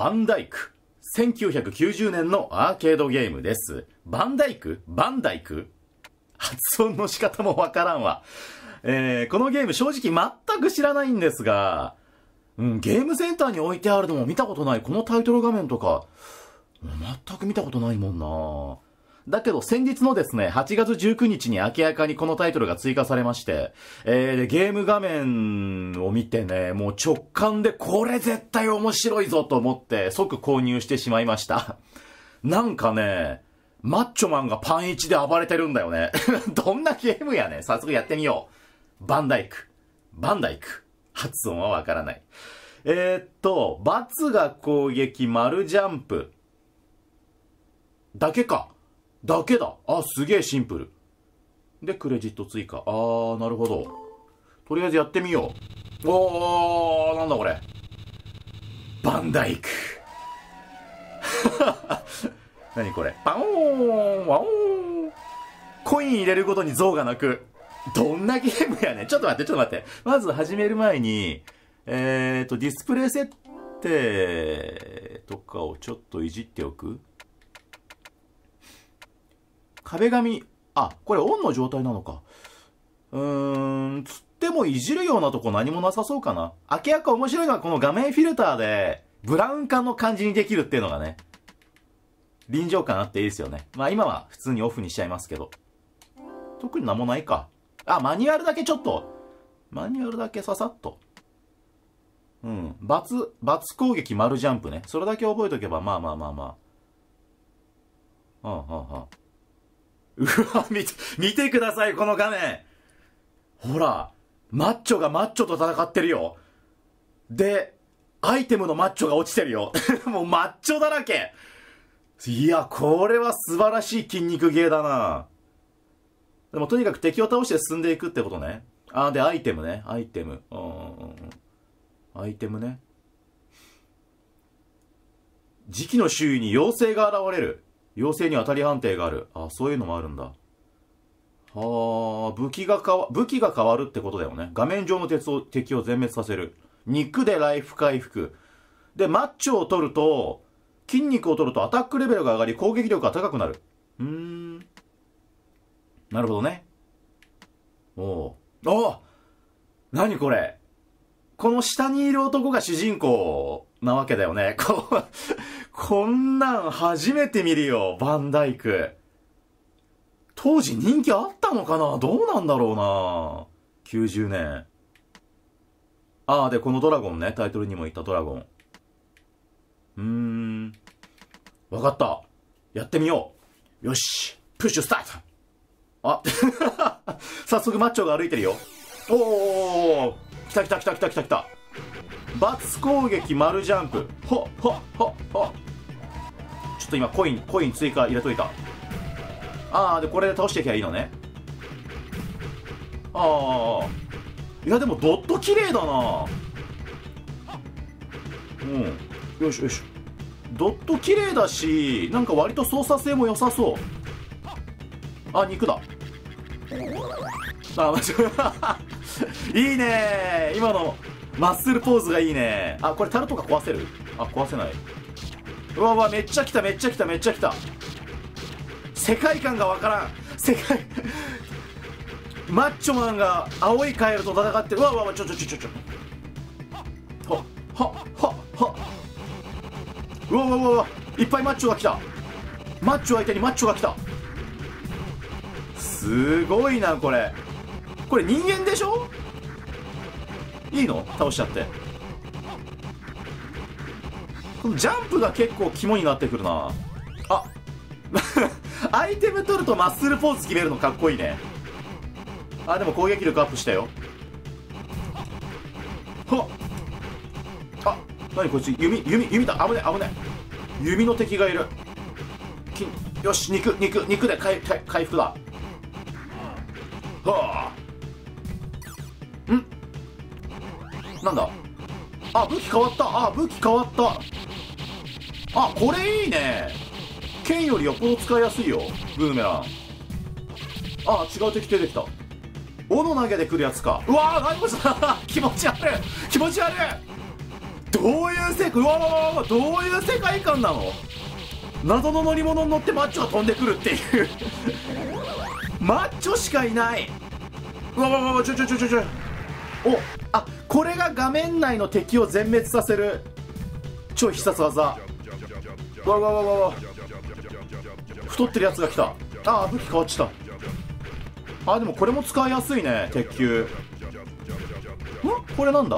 バンダイク。1990年のアーケードゲームです。バンダイク？バンダイク？発音の仕方もわからんわ。えー、このゲーム正直全く知らないんですが、うん、ゲームセンターに置いてあるのも見たことない。このタイトル画面とか、全く見たことないもんなだけど先日のですね、8月19日に明らかにこのタイトルが追加されまして、えー、で、ゲーム画面を見てね、もう直感でこれ絶対面白いぞと思って即購入してしまいました。なんかね、マッチョマンがパン1で暴れてるんだよね。どんなゲームやね。早速やってみよう。バンダイク。バンダイク。発音はわからない。えー、っと、バツが攻撃、丸ジャンプ。だけか。だけだ。あ、すげえシンプル。で、クレジット追加。あー、なるほど。とりあえずやってみよう。おー、なんだこれ。バンダイク。何これ。パオーン、ワオーン。コイン入れるごとに像が鳴く。どんなゲームやね。ちょっと待って、ちょっと待って。まず始める前に、えーと、ディスプレイ設定とかをちょっといじっておく壁紙、あ、これオンの状態なのか。うーん、つってもいじるようなとこ何もなさそうかな。明らか面白いのはこの画面フィルターで、ブラウン管の感じにできるっていうのがね、臨場感あっていいですよね。まあ今は普通にオフにしちゃいますけど。特になんもないか。あ、マニュアルだけちょっと、マニュアルだけささっと。うん。バツ、バツ攻撃丸ジャンプね。それだけ覚えとけば、まあまあまあまあ。うんうんうん。うわ、見て、見てください、この画面。ほら、マッチョがマッチョと戦ってるよ。で、アイテムのマッチョが落ちてるよ。もうマッチョだらけ。いや、これは素晴らしい筋肉ゲーだな。でもとにかく敵を倒して進んでいくってことね。あ、で、アイテムね。アイテム。うんうんうん。アイテムね。時期の周囲に妖精が現れる。妖精に当たり判定がある。あ、そういうのもあるんだ。はあ、武器が変わ、武器が変わるってことだよね。画面上の鉄を、敵を全滅させる。肉でライフ回復。で、マッチョを取ると、筋肉を取るとアタックレベルが上がり攻撃力が高くなる。うーん。なるほどね。おお。お何これこの下にいる男が主人公なわけだよね。こ、こんなん初めて見るよ、バンダイク。当時人気あったのかな？どうなんだろうな ?90 年。ああ、で、このドラゴンね、タイトルにも言ったドラゴン。うーん。わかった。やってみよう。よし。プッシュスタートあ、早速マッチョが歩いてるよ。おー来た来た来た来た来た来た。バツ攻撃丸ジャンプ。ほっほっほっほちょっと今コイン、コイン追加入れといた。あー、で、これで倒していけばいいのね。あー。いや、でもドット綺麗だなうん。よしよし。ドット綺麗だし、なんか割と操作性も良さそう。あ、肉だ。あ、間違え いいね今のマッスルポーズがいいねあ、これ樽とか壊せる？あ、壊せない。うわうわ、めっちゃ来た、めっちゃ来た、めっちゃ来た。世界観がわからん。世界、マッチョマンが青いカエルと戦ってる。うわうわうわ、ちょちょちょちょちょ。は、は、は、は。うわうわうわ、いっぱいマッチョが来た。マッチョ相手にマッチョが来た。すごいなこれこれ人間でしょ？いいの？倒しちゃって。このジャンプが結構肝になってくるな。あ。アイテム取るとマッスルポーズ決めるのかっこいいね。あでも攻撃力アップしたよ。はっ。あ何こいつ弓弓弓だ。危ね危ね弓の敵がいる。きよし肉肉肉で回回回復だ。はあなんだ？あ武器変わった。あ武器変わった。あこれいいね。剣よりよっぽど使いやすいよ。ブーメラン。あ違う敵出てきた。斧投げでくるやつか。うわー何これ。気持ち悪い。気持ち悪い。どういう世界？うわわわわどういう世界観なの？謎の乗り物に乗ってマッチョが飛んでくるっていう。マッチョしかいない。うわわわわちょちょちょちょちょ。おあこれが画面内の敵を全滅させる。超必殺技。わわわわわ。太ってるやつが来た。ああ武器変わっちゃった。あでもこれも使いやすいね。鉄球。ん？これなんだ？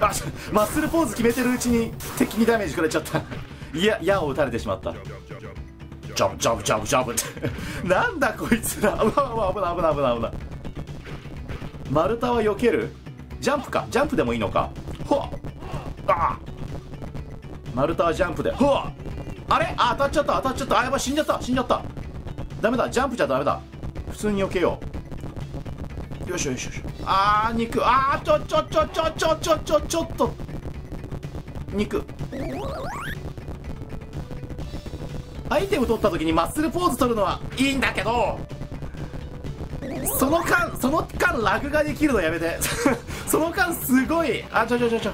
あマッスルポーズ決めてるうちに敵にダメージくれちゃった。いや矢を撃たれてしまった。ジャブジャブジャブジャブって。なんだこいつら。うわうわ危ない危ない危ない危ない。丸太は避ける？ジャンプか。ジャンプでもいいのか。ほっ。あ丸太はジャンプでほっ。あれ？あ当たっちゃった。当たっちゃった。あやばい。死んじゃった。死んじゃった。ダメだ。ジャンプじゃダメだ。普通に避けよう。よしよしよしあー肉。あーちょちょちょちょちょちょちょちょっと。肉。アイテム取った時にマッスルポーズ取るのはいいんだけど。その間その間ラグができるのやめて。その間すごい。あちょちょちょちょ。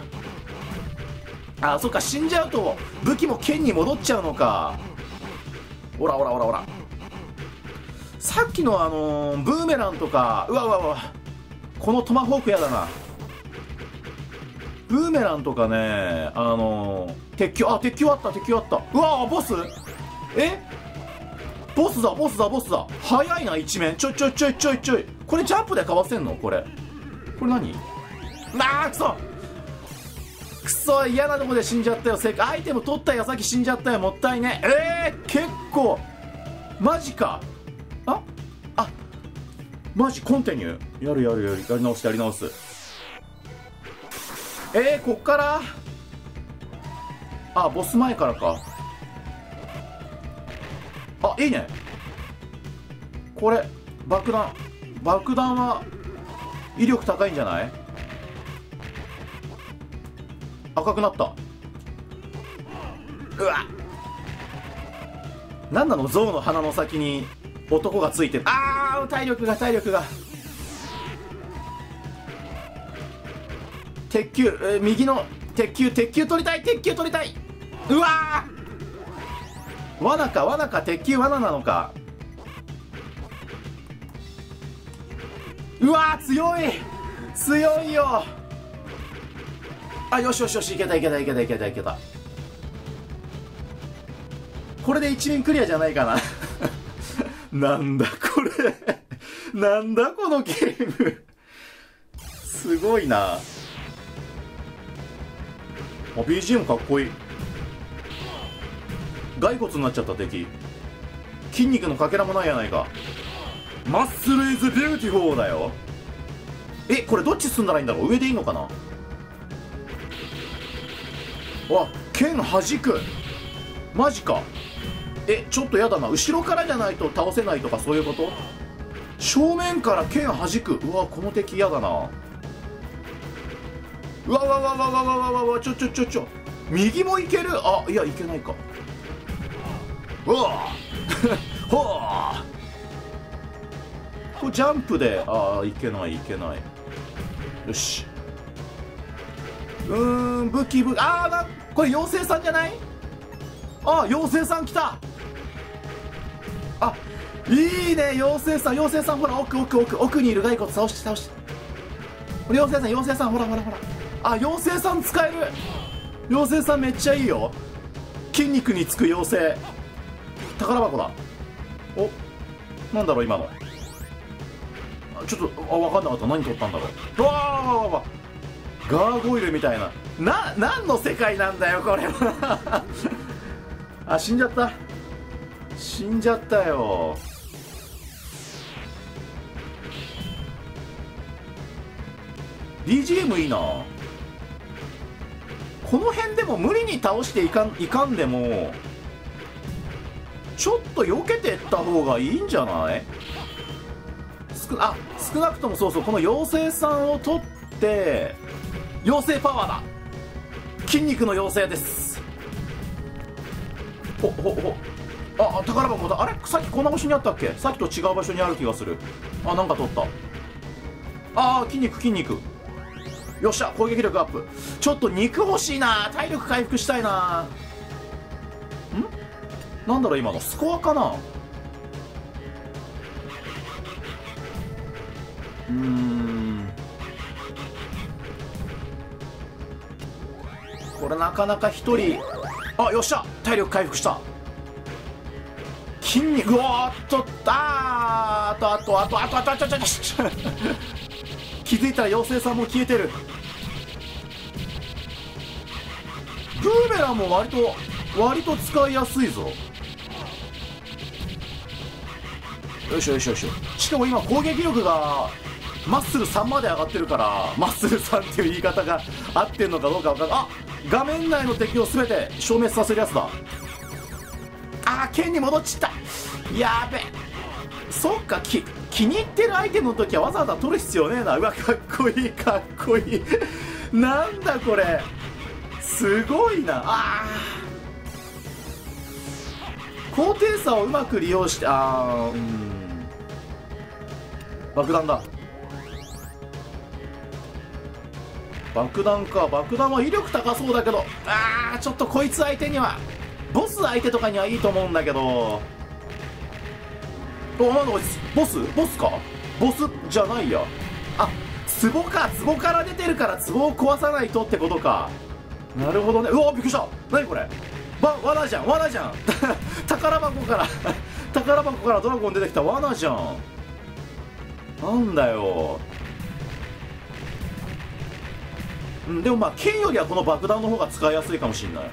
あそっか死んじゃうと武器も剣に戻っちゃうのか。ほらほらほらほら。さっきのあのー、ブーメランとかうわうわうわ。このトマホークやだな。ブーメランとかねあのー、鉄球あ鉄球あった鉄球あった。うわボス？え？ボスだボスだボスだ。早いな一面。ちょいちょいちょいちょいちょい。これジャンプでかわせんの？これ。これ何？なあくそくそ嫌なとこで死んじゃったよ。せアイテム取った矢先死んじゃったよ。もったいね。えー、結構。マジか。あ？あ？マジコンティニュー。やるやるやる。やり直すやり直す。えー、こっから？あボス前からか。いいね。これ爆弾。爆弾は威力高いんじゃない？赤くなった。うわ。何なの？象の鼻の先に男がついてる。あー体力が体力が。鉄球、えー、右の鉄球鉄球取りたい！鉄球取りたい！うわ罠か罠か鉄球罠なのか。うわ強い。強いよ。あよしよしよしいけたいけたいけたいけたいけた。これで一面クリアじゃないかな。なんだこれ。なんだこのゲーム。すごいな。あ BGM かっこいい。骸骨になっちゃった敵。筋肉のかけらもないやないか。 muscle is beautiful だよ。えこれどっち進んだらいいんだろう？上でいいのかな？わ剣弾く。マジか。えちょっとやだな。後ろからじゃないと倒せないとかそういうこと？正面から剣弾く。うわこの敵やだな。うわわわわわわわわわちょちょちょちょ。右もいける？あいやいけないか。うわ。ほこれジャンプでああいけないいけない。よし。うーん武器武器。ああこれ妖精さんじゃない？あ妖精さん来た。あいいね妖精さん。妖精さんほら奥奥奥奥にいる。骸骨倒して倒して。これ妖精さん妖精さんほらほらほら。あ妖精さん使える。妖精さんめっちゃいいよ。筋肉につく妖精。宝箱だ。おなんだろう今の。ちょっとあ分かんなかった。何取ったんだろう。わわわわガーゴイルみたいな。な何の世界なんだよこれ。は あ死んじゃった。死んじゃったよ。BGM いいな。この辺でも無理に倒していかんいかんでも。ちょっと避けてった方がいいんじゃない？少あ少なくともそうそうこの妖精さんを取って妖精パワーだ。筋肉の妖精です。ほほほ。あ宝箱だ。あれ？さっきこんな場所にあったっけ？さっきと違う場所にある気がする。あなんか取った。ああ筋肉筋肉。よっしゃ攻撃力アップ。ちょっと肉欲しいな。体力回復したいな。なんだろう今の。スコアかな？うん。これなかなか一人。あよっしゃ。体力回復した。筋肉。うわっとあーあとあとあとあとあとあとあとあと気づいたら妖精さんも消えてるブーメランも割と割と使いやすいぞよいしょよいしょよいしょ。しかも今攻撃力がマッスル3まで上がってるからマッスル3っていう言い方が合ってんのかどうか分かんない。あ画面内の敵を全て消滅させるやつだ。あー剣に戻っちった。やべ。そっかき気に入ってるアイテムの時はわざわざ取る必要ねえな。うわかっこいいかっこいい。なんだこれ。すごいな。ああ高低差をうまく利用してあーうん。爆弾だ。爆弾か。爆弾は威力高そうだけど。あーちょっとこいつ相手にはボス相手とかにはいいと思うんだけど。おなんだボス？ボスか？ボスじゃないや。あ壺か。壺から出てるから壺を壊さないとってことか。なるほどね。うわびっくりした。何これ？わ罠じゃん。罠じゃん。宝箱から。宝箱からドラゴン出てきた。罠じゃん。なんだよ。うんでもまあ剣よりはこの爆弾の方が使いやすいかもしんない。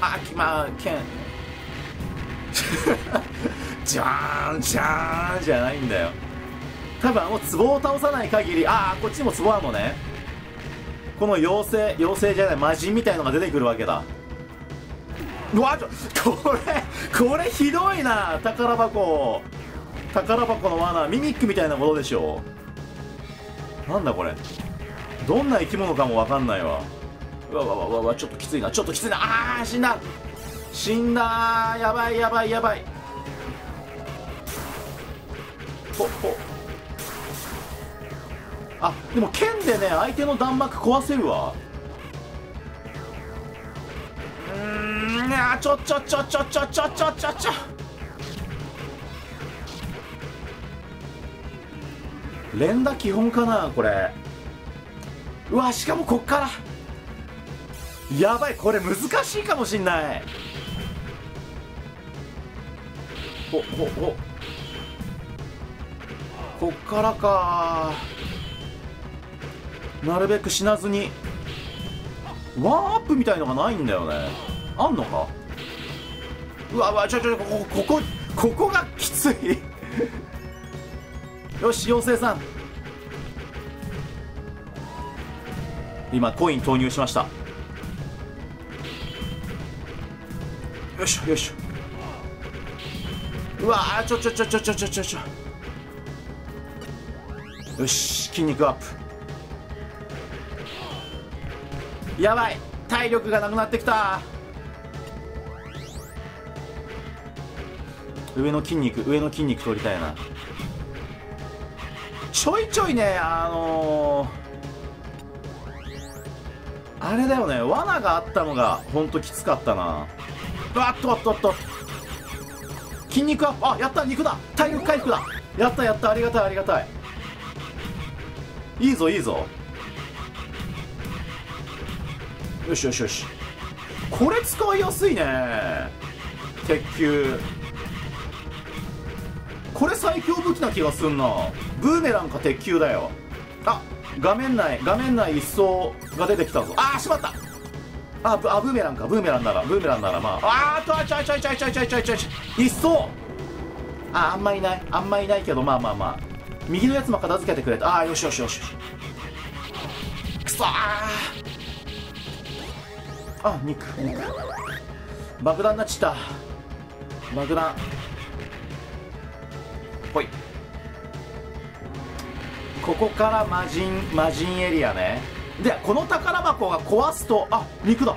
あきまあ剣。じゃーんじゃーんじゃないんだよ。多分あの壺を倒さない限りああこっちにも壺あるのね。この妖精妖精じゃない魔人みたいのが出てくるわけだ。うわちょこれこれひどいな宝箱。宝箱の罠ミミックみたいなことでしょなんだこれ。どんな生き物かもわかんないわ。うわわわわわちょっときついな。ちょっときついな。あー死んだ。死んだ。やばいやばいやばい。ほほ。あでも剣でね相手の弾幕壊せるわ。うんあちょちょちょちょちょちょちょちょちょ。連打基本かなこれ。うわしかもこっから。やばいこれ難しいかもしんない。ほほほ。こっからか。なるべく死なずに。ワンアップみたいのがないんだよね。あんのか？うわうわちょちょここここここがきつい。よし妖精さん。今コイン投入しました。よいしょよいし。ょうわーちょちょちょちょちょちょちょちょ。よし筋肉アップ。やばい体力がなくなってきた。上の筋肉上の筋肉取りたいなちょいちょいねあのー、あれだよね罠があったのがほんときつかったな。あっとわっとわっと。筋肉アップ。あやった肉だ。体力回復だ。やったやった。ありがたいありがたい。いいぞいいぞ。よしよしよし。これ使いやすいね。鉄球。これ最強武器な気がすんな。ブーメランか鉄球だよ。あ画面内画面内一層が出てきたぞ。あーしまった。あブあブーメランか。ブーメランならブーメランならまあ。あーとあちょいちょいちょいちょいちょいちょいちょい一層。ああんまいない。あんまいないけどまあまあまあ。右のやつも片付けてくれたああよしよしよし。よしくそー。あ肉。肉爆弾なっちった爆弾。ほい。ここから魔人魔人エリアね。でこの宝箱が壊すとあ肉だ。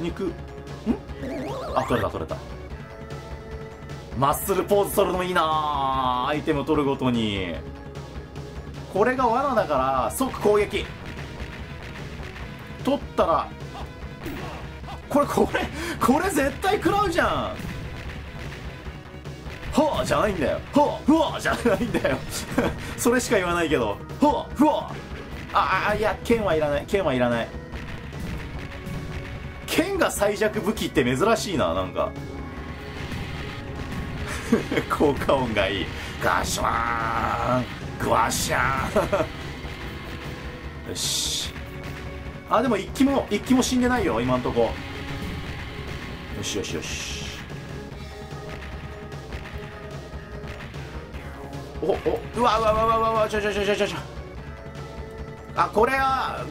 肉。ん？あ取れた取れた。マッスルポーズ取るのいいなアイテム取るごとに。これが罠だから即攻撃。取ったらこれこれこれ絶対食らうじゃん。はあじゃないんだよ。はあふわじゃないんだよ。それしか言わないけど。はあふわああいや剣はいらない。剣はいらない。剣が最弱武器って珍しいななんか。効果音がいい。ガシャーン。グワシャーン。よし。あでも一機も一機も死んでないよ今んとこ。よしよしよし。おおうわうわうわうわうわうわちょちょちょちょちょちょ。あこれは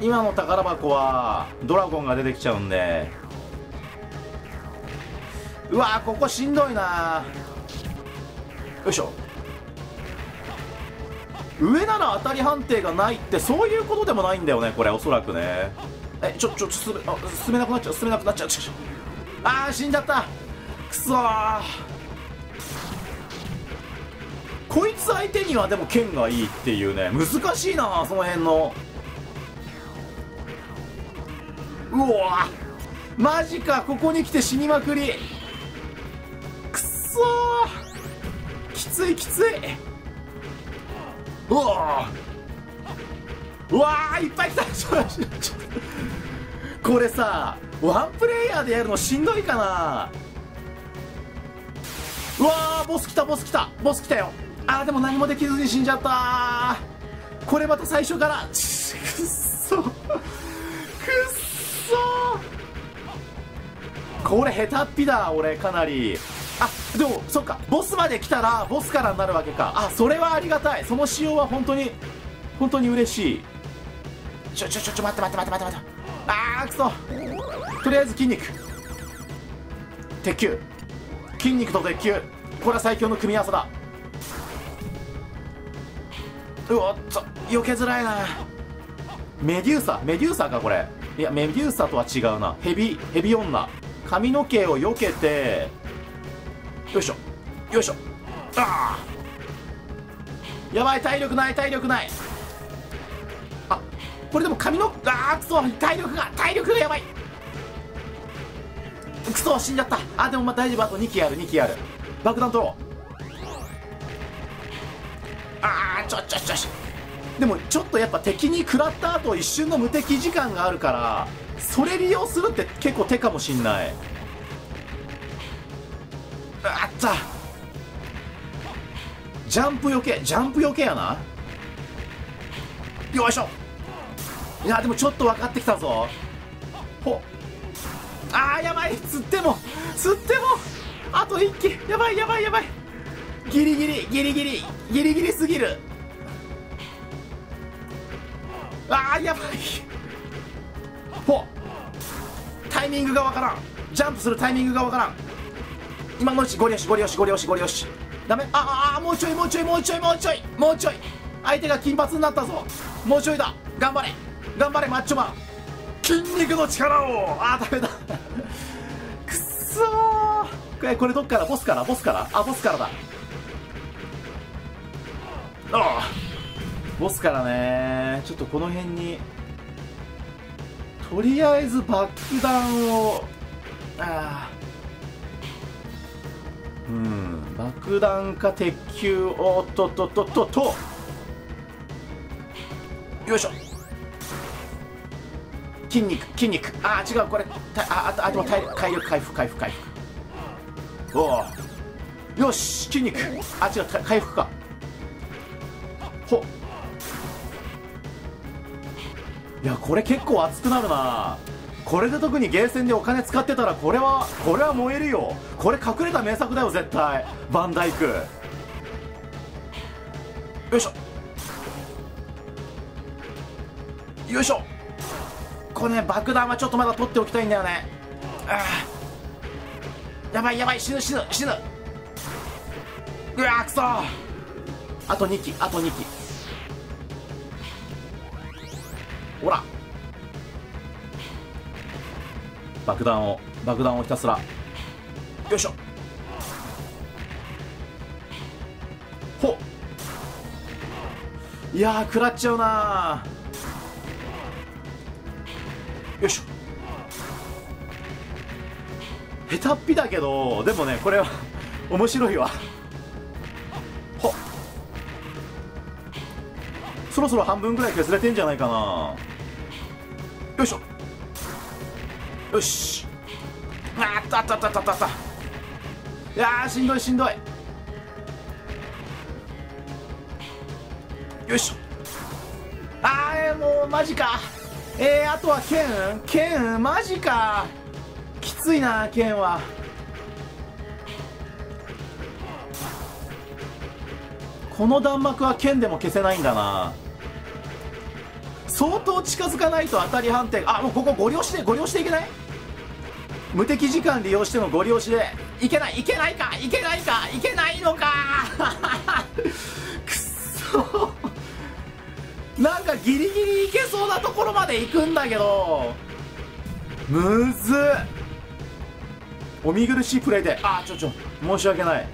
今の宝箱はドラゴンが出てきちゃうんで。うわここしんどいな。よいしょ。上なら当たり判定がないってそういうことでもないんだよねこれおそらくね。えちょちょ進めあ進めなくなっちゃう進めなくなっちゃうちょちょ。あー死んじゃった。くそー。こいつ相手にはでも剣がいいっていうね難しいなその辺の。うわマジかここに来て死にまくり。くっそきついきつい。うわーうわいっぱい来た。ちょちょちょこれさワンプレイヤーでやるのしんどいかな。うわボス来たボス来たボス来たよ。あーでも何もできずに死んじゃった。これまた最初から。くっそ。くっそ。これ下手っぴだ。俺かなり。あでもそっか。ボスまで来たらボスからになるわけか。あそれはありがたい。その仕様は本当に本当に嬉しい。ちょちょちょちょ待って待って待って待って。待ってあーくそ。とりあえず筋肉。鉄球。筋肉と鉄球。これは最強の組み合わせだ。うおっと避けづらいな。メデューサメデューサかこれ。いやメデューサとは違うな。ヘビヘビ女。髪の毛を避けて。よいしょ。よいしょ。ああやばい体力ない体力ない。あこれでも髪のああくそ体力が体力がやばい。くそ死んじゃった。あでもまあ大丈夫。あと2機ある2機ある。爆弾取ろう。ああちょちょちょちょ。でもちょっとやっぱ敵に食らった後一瞬の無敵時間があるからそれ利用するって結構手かもしんない。あった。ジャンプ余計ジャンプ余計やな。よいしょ。いやでもちょっと分かってきたぞ。ほ。あーやばい。釣っても釣っても。あと一機。やばいやばいやばい。ギリギリギリギリギリギリすぎる。あーやばい。ほタイミングがわからん。ジャンプするタイミングがわからん。今のうちゴリ押しゴリ押しゴリ押しゴリ押し。ダメ？ああもうちょいもうちょいもうちょいもうちょいもうちょい。相手が金髪になったぞ。もうちょいだ。頑張れ。頑張れマッチョマン。筋肉の力を。あーダメだ。くっそー。これこれどっから？ボスから？ボスから？あボスからだ。ああ。ボスからねちょっとこの辺にとりあえず爆弾をああ。うん爆弾か鉄球おっとっとっとっとっと。よいしょ。筋肉筋肉。ああ違うこれ。たあああでも体力回復回復回復。おおよし筋肉。あ違う回復か。ほいやこれ結構熱くなるな。これで特にゲーセンでお金使ってたらこれはこれは燃えるよ。これ隠れた名作だよ絶対。バンダイク。よいしょ。よいしょ。これね爆弾はちょっとまだ取っておきたいんだよね。ああ。やばいやばい。死ぬ死ぬ死ぬ。うわーくそあと2機あと2機。ほら。爆弾を爆弾をひたすら。よいしょ。ほいやー食らっちゃうなよいしょ。下手っぴだけどでもねこれは面白いわ。そろそろ半分ぐらい削れてんじゃないかな。よいしょ。よし。あったあったあったあったあった。いやーしんどいしんどい。よいしょ。あーもうマジか。えー、あとは剣？剣？マジか。きついな剣は。この弾幕は剣でも消せないんだな。相当近づかないと当たり判定。あもうここご利用してご利用していけない？無敵時間利用してのご利用しで。いけないいけないか？いけないか？いけないのか？くっそ。なんかギリギリいけそうなところまで行くんだけど。むずっ。お見苦しいプレイで。あちょちょ申し訳ない。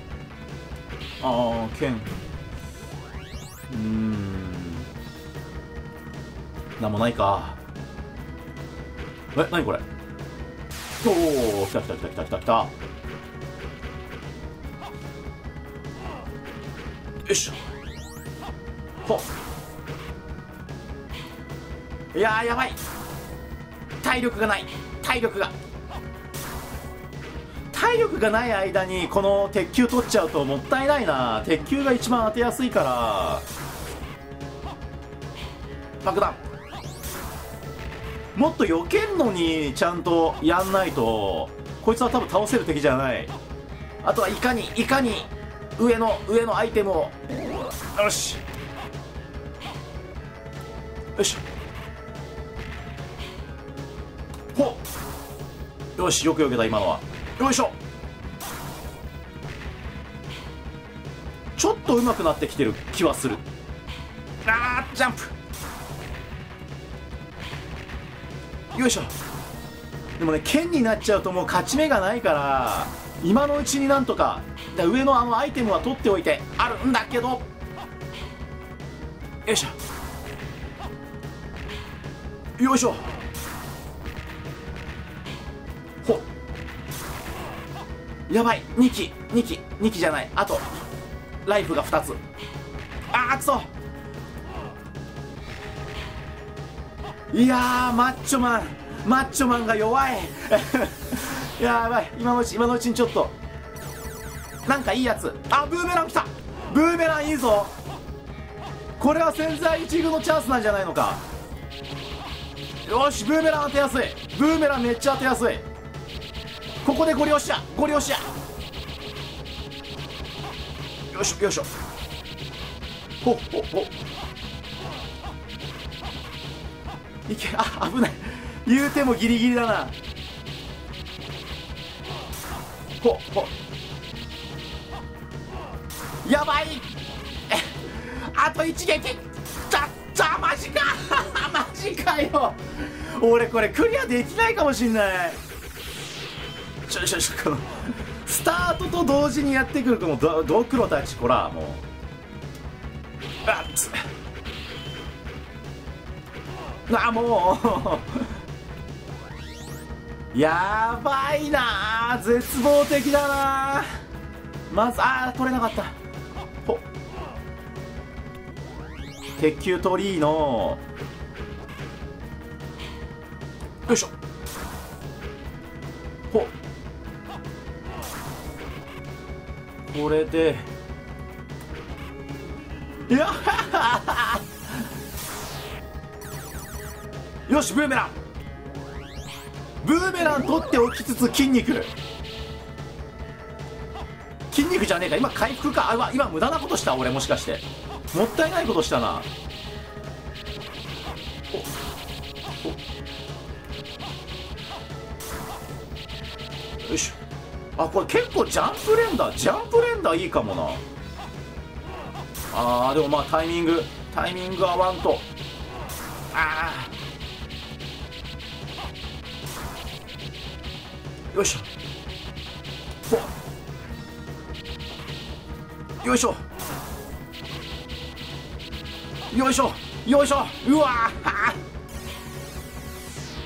ああ剣。うん。なんもないか。え何これ？おお来た来た来た来た来た来た。よいしょ。ほいやーやばい。体力がない。体力が。体力がない間にこの鉄球取っちゃうともったいないな。鉄球が一番当てやすいから。爆弾。もっと避けんのにちゃんとやんないとこいつは多分倒せる敵じゃない。あとはいかにいかに上の上のアイテムをよし。よし。ほよしよく避けた今のは。よいしょ。ちょっと上手くなってきてる気はする。あージャンプ。よいしょ。でもね剣になっちゃうともう勝ち目がないから今のうちになんとかだ上のあのアイテムは取っておいてあるんだけど。よいしょ。よいしょ。ほやばい。2機。2機。2機じゃない。あとライフが2つ。あーくそ。いやーマッチョマン。マッチョマンが弱い。やばい。今のうち今のうちにちょっと。なんかいいやつ。あブーメラン来た。ブーメランいいぞ。これは千載一遇のチャンスなんじゃないのか。よしブーメラン当てやすい。ブーメランめっちゃ当てやすい。ここでご利用しやご利用しやよしよしほっほっほっ。いけあ危ない。言うてもギリギリだな。ほほ。やばい。あと一撃。たったマジか。マジかよ。俺これクリアできないかもしんない。ちょちょちょこのスタートと同時にやってくるこのドドクロたちこらもう。あっつ。あもう。やばいな。絶望的だな。まずあー取れなかった。ほ鉄球取りの。よいしょ。ほこれで。いや よしブーメラン。ブーメラン取っておきつつ筋肉。筋肉じゃねえか。今回復か。あ今無駄なことした。俺もしかして。もったいないことしたな。よいしょ。あこれ結構ジャンプ連打。ジャンプ連打いいかもな。あーでもまあタイミング。タイミング合わんと。ああよいしょ。よいしょ。よいしょ。よいしょ。うわ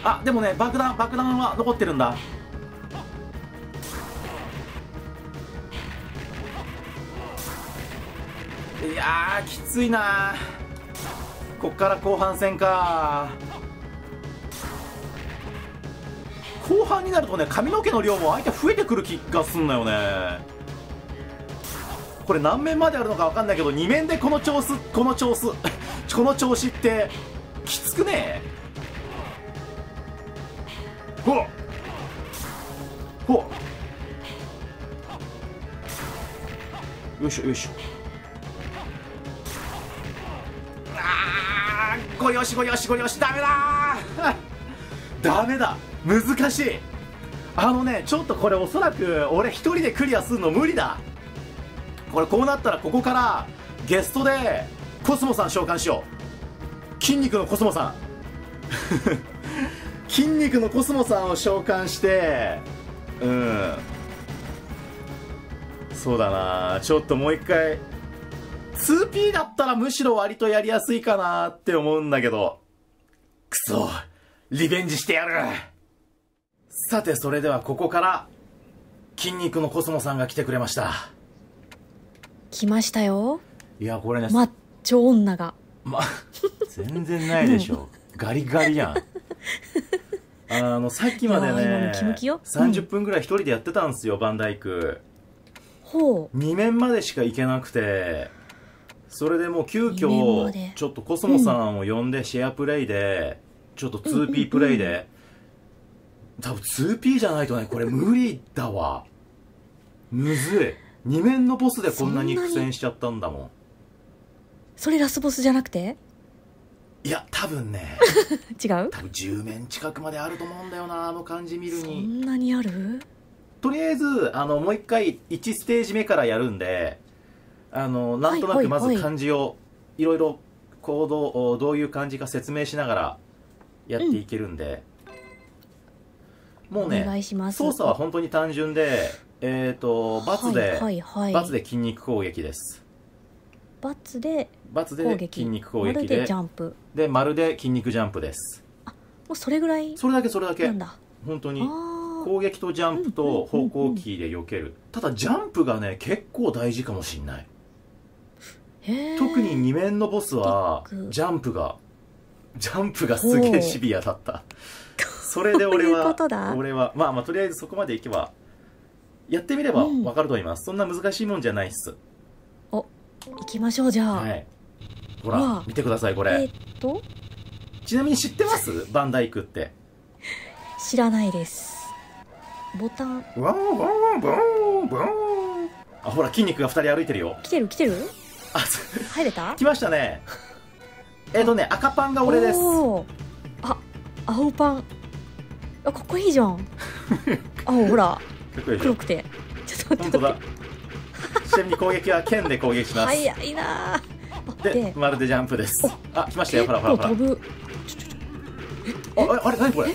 あでもね爆弾爆弾は残ってるんだ。いやきついなこっから後半戦か後半になるとね髪の毛の量も相手増えてくる気がすんのよね。これ何面まであるのか分かんないけど2面でこの調子この調子 この調子ってきつくねほっ。ほっ。よいしょよいしょ。あーごよしごよしごよしダメだ ダメだ。難しい。あのねちょっとこれおそらく俺一人でクリアするの無理だ。これこうなったらここからゲストでコスモさん召喚しよう。筋肉のコスモさん。筋肉のコスモさんを召喚してうん。そうだな。ちょっともう一回 2P だったらむしろ割とやりやすいかなって思うんだけど。くそリベンジしてやる。さてそれではここから筋肉のコスモさんが来てくれました来ましたよいやこれねマッチョ女がま、全然ないでしょ。ガリガリやん。あの、さっきまでねムキムキよ、うん30分ぐらい一人でやってたんですよ、バンダイク。ほう2面までしか行けなくて、それでもう急遽で、ちょっとコスモさんを呼んでシェアプレイで、ちょっと 2P プレイで、多分 2P じゃないとね、これ無理だわ。むずい。2面のボスでこんなに苦戦しちゃったんだもん。それラスボスじゃなくて？いや、多分ね、違う？多分10面近くまであると思うんだよなあの感じ見るそにんなにある？とりあえずあのもう一回1ステージ目からやるんであのなんとなくまず漢字をいろいろ行動をどういう感じか説明しながらやっていけるんで、もうね操作は本当に単純でえっ、と罰で、はいはいはい。罰で筋肉攻撃です。バツで罰で攻撃。筋肉攻まるで撃でジャンプ。で丸で筋肉ジャンプです。もうそれぐらいそれだけそれだけ。なんだ。本当に。あ攻撃とジャンプと方向キーで避ける。ただジャンプがね結構大事かもしんない。特に2面のボスはジャンプがジャンプがすげえシビアだったそれで俺は 俺はまあまあとりあえずそこまでいけばやってみればうん。分かると思います、そんな難しいもんじゃないっす。行きましょうじゃあ、はい。ほら見てくださいこえれーっと？ちなみに知ってます？バンダイクって。知らないです。ボタン。ワンワンワンワンワン。あほら筋肉が2人歩いてるよ。来てる来てる？あす入れた？来ましたね。えっ、とね赤パンが俺です。おー。あ青パンあかっこいいじゃん。青ほら。黒くて。ちょっと待って。ちなみに攻撃は剣で攻撃してます、早いなあででまるでジャンプです。あ来ましたよ。結ほらほらほら。構飛ぶ。あああれ何これ？え？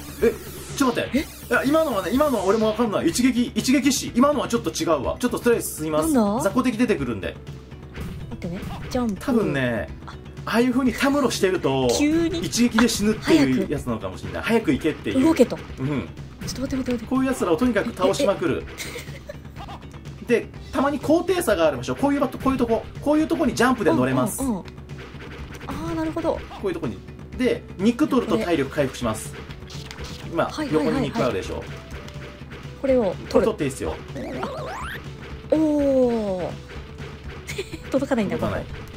ちょっと待って。いや今のはね今のは俺もわかんない。一撃一撃死。今のはちょっと違うわ。ちょっとストレスすみます。雑魚敵出てくるんで。待ってね。ジャンプ。多分ねああいう風にたむろしてると急に？一撃で死ぬっていうやつなのかもしれない。早く。行けっていう。動けと。うん。ちょっと待って待って待って。こういうやつらをとにかく倒しまくる。でたまに高低差がある場所こういう場所こういうとこ。こういうとこにジャンプで乗れます、うんうんうん。ああなるほど。こういうとこに。で肉取ると体力回復します。今、はいはいはいはい。横に肉あるでしょ。これをこれ取る取っていいですよ。おお 届かないんだ届かない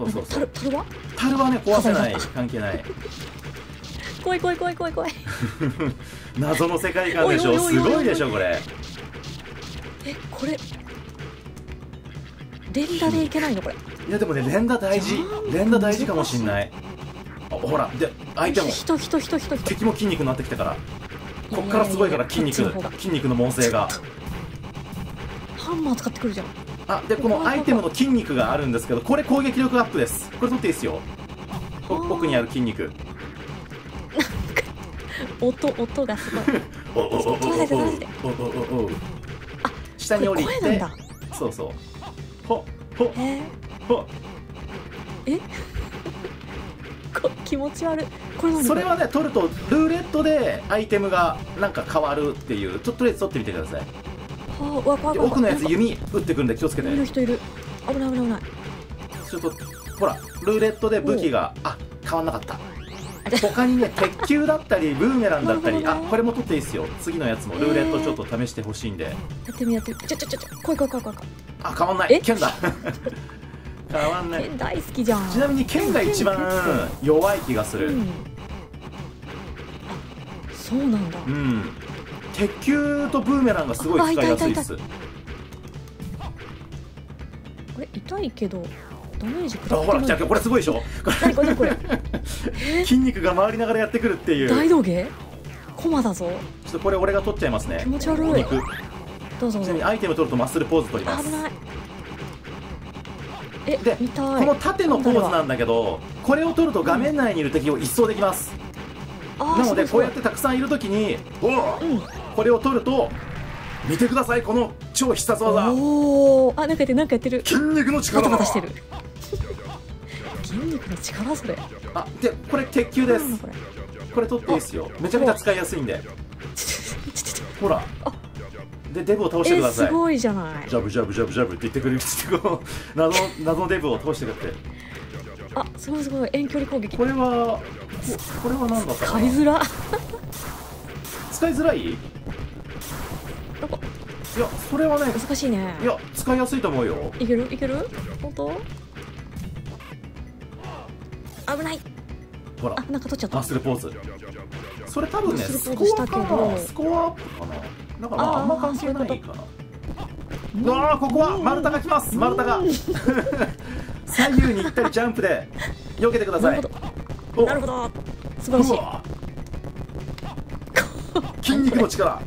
そうそうそう。タルタルは樽はね壊せない。あ関係ない。怖い怖い怖い怖い怖い 謎の世界観でしょ。すごいでしょこれ。えこれ連打でいけないのこれ？いやでもね連打大事。連打大事かもしんない。あほらで相手も。人人人人人敵も筋肉になってきたから。こっからすごいから筋肉。筋肉の猛省が。ハンマー使ってくるじゃんあでこのアイテムの筋肉があるんですけどこれ攻撃力アップです。これ取っていいですよ。奥にある筋肉。音音がすごい。お下に降りてそうそうほほほえこ気持ち悪いこれそれはね取るとルーレットでアイテムがなんか変わるっていうちょっととりあえず取ってみてください奥のやつ弓打ってくるんで気をつけて。いる人いる。危ない危ない危ない。ちょっとほらルーレットで武器があ変わんなかった。他にね 鉄球だったりブーメランだったり、あこれも取っていいですよ。次のやつもルーレットちょっと試してほしいんで、やってみやってみちょちょちょちょ怖い怖い怖い怖いあ変わんない。え？剣だ。変わんない。剣大好きじゃん。ちなみに剣が一番弱い気がする。うん。あそうなんだ。うん鉄球とブーメランがすごい使いやすいっす。これ痛いけどダメージ食あらってない。ほらじゃあこれすごいでしょ。こ何これ何これ？れ 筋肉が回りながらやってくるっていう。ちょ大道芸？コマだぞ。っとこれ俺が取っちゃいますね。気持ち悪い。どうぞ。ちなみにアイテム取るとマッスルポーズ取ります。あ危ない。えでこの縦のポーズなんだけどこれを取ると画面内にいる敵を一掃できます。あーなのでこうやってたくさんいる時におううんこれを取ると見てくださいこの超必殺技。おおあなんかやってるなんかやってる。筋肉のバ力タバタしてる。筋肉の力それ。あでこれ鉄球です。これ。これ取っていいですよ。めちゃめちゃ使いやすいんで。ほら。あ。でデブを倒してくえださい。すごいじゃない。ジャブジャブジャブジャブって言ってくれるってこう謎の謎のデブを倒してくれてあすごいすごい。遠距離攻撃。これはここれは何だったかな。使いづら使いづらい？いなんかやそれはね難しいね。いや使いやすいと思うよ。いける？いける？本当？危ない。ほら。あなんか取っちゃった。マッスルポーズ。それ多分ねスコアかど。なスコアアップかな？だからまああんま関係ないかな。うわーここは丸太が来ます。丸太が。うん。左右に行ったりジャンプで避けてください。なるほおど。なるほど。素晴らしい筋肉の力。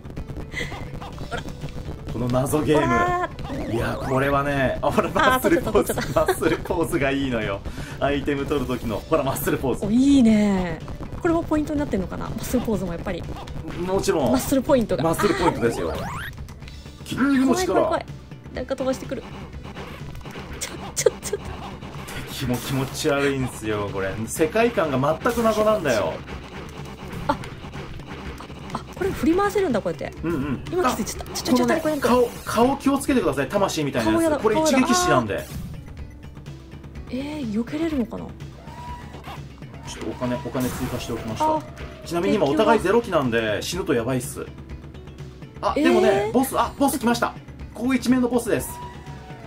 この謎ゲほーらムいやこれはねあほらマッスルポーズ。マッスルポーズがいいのよ。アイテム取る時のほらマッスルポーズ。おいいね。これもポイントになってるのかな？マッスルポーズもやっぱり。もちろん。マッスルポイントが。マッスルポイントですよ。筋肉の怖い怖い。なんか飛ばしてくる。ちょちょちょ敵も気持ち悪いんですよこれ。世界観が全く謎なんだよ。あこれ振り回せるんだこうやって。うんうん。今あ気づいちゃったちょちょちょね顔顔気をつけてください魂みたいな顔やつこれ一撃死なんでえー、避けれるのかなちょっとお金お金追加しておきましあたちなみに今お互いゼロ機なんで死ぬとやばいっすあえーでもね、ボスあボス来ましたここ一面のボスです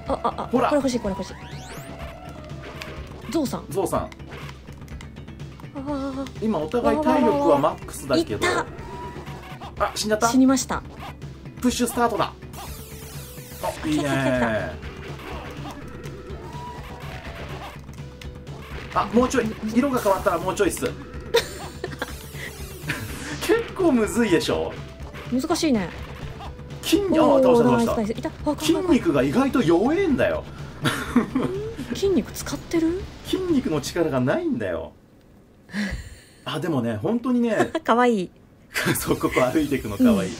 あああほらこれ欲しいこれ欲しいゾウさんゾウさんああ今お互い体力はマックスだけどあ死んじゃった？死にました。プッシュスタートだ。あ いいね。あもうちょい色が変わったらもうちょいっす。結構むずいでしょ？難しいね。筋倒した。倒した筋肉が意外と弱えんだよ。筋肉使ってる？筋肉の力がないんだよ。あでもね本当にねかわいい そうここ歩いていくのかわいい、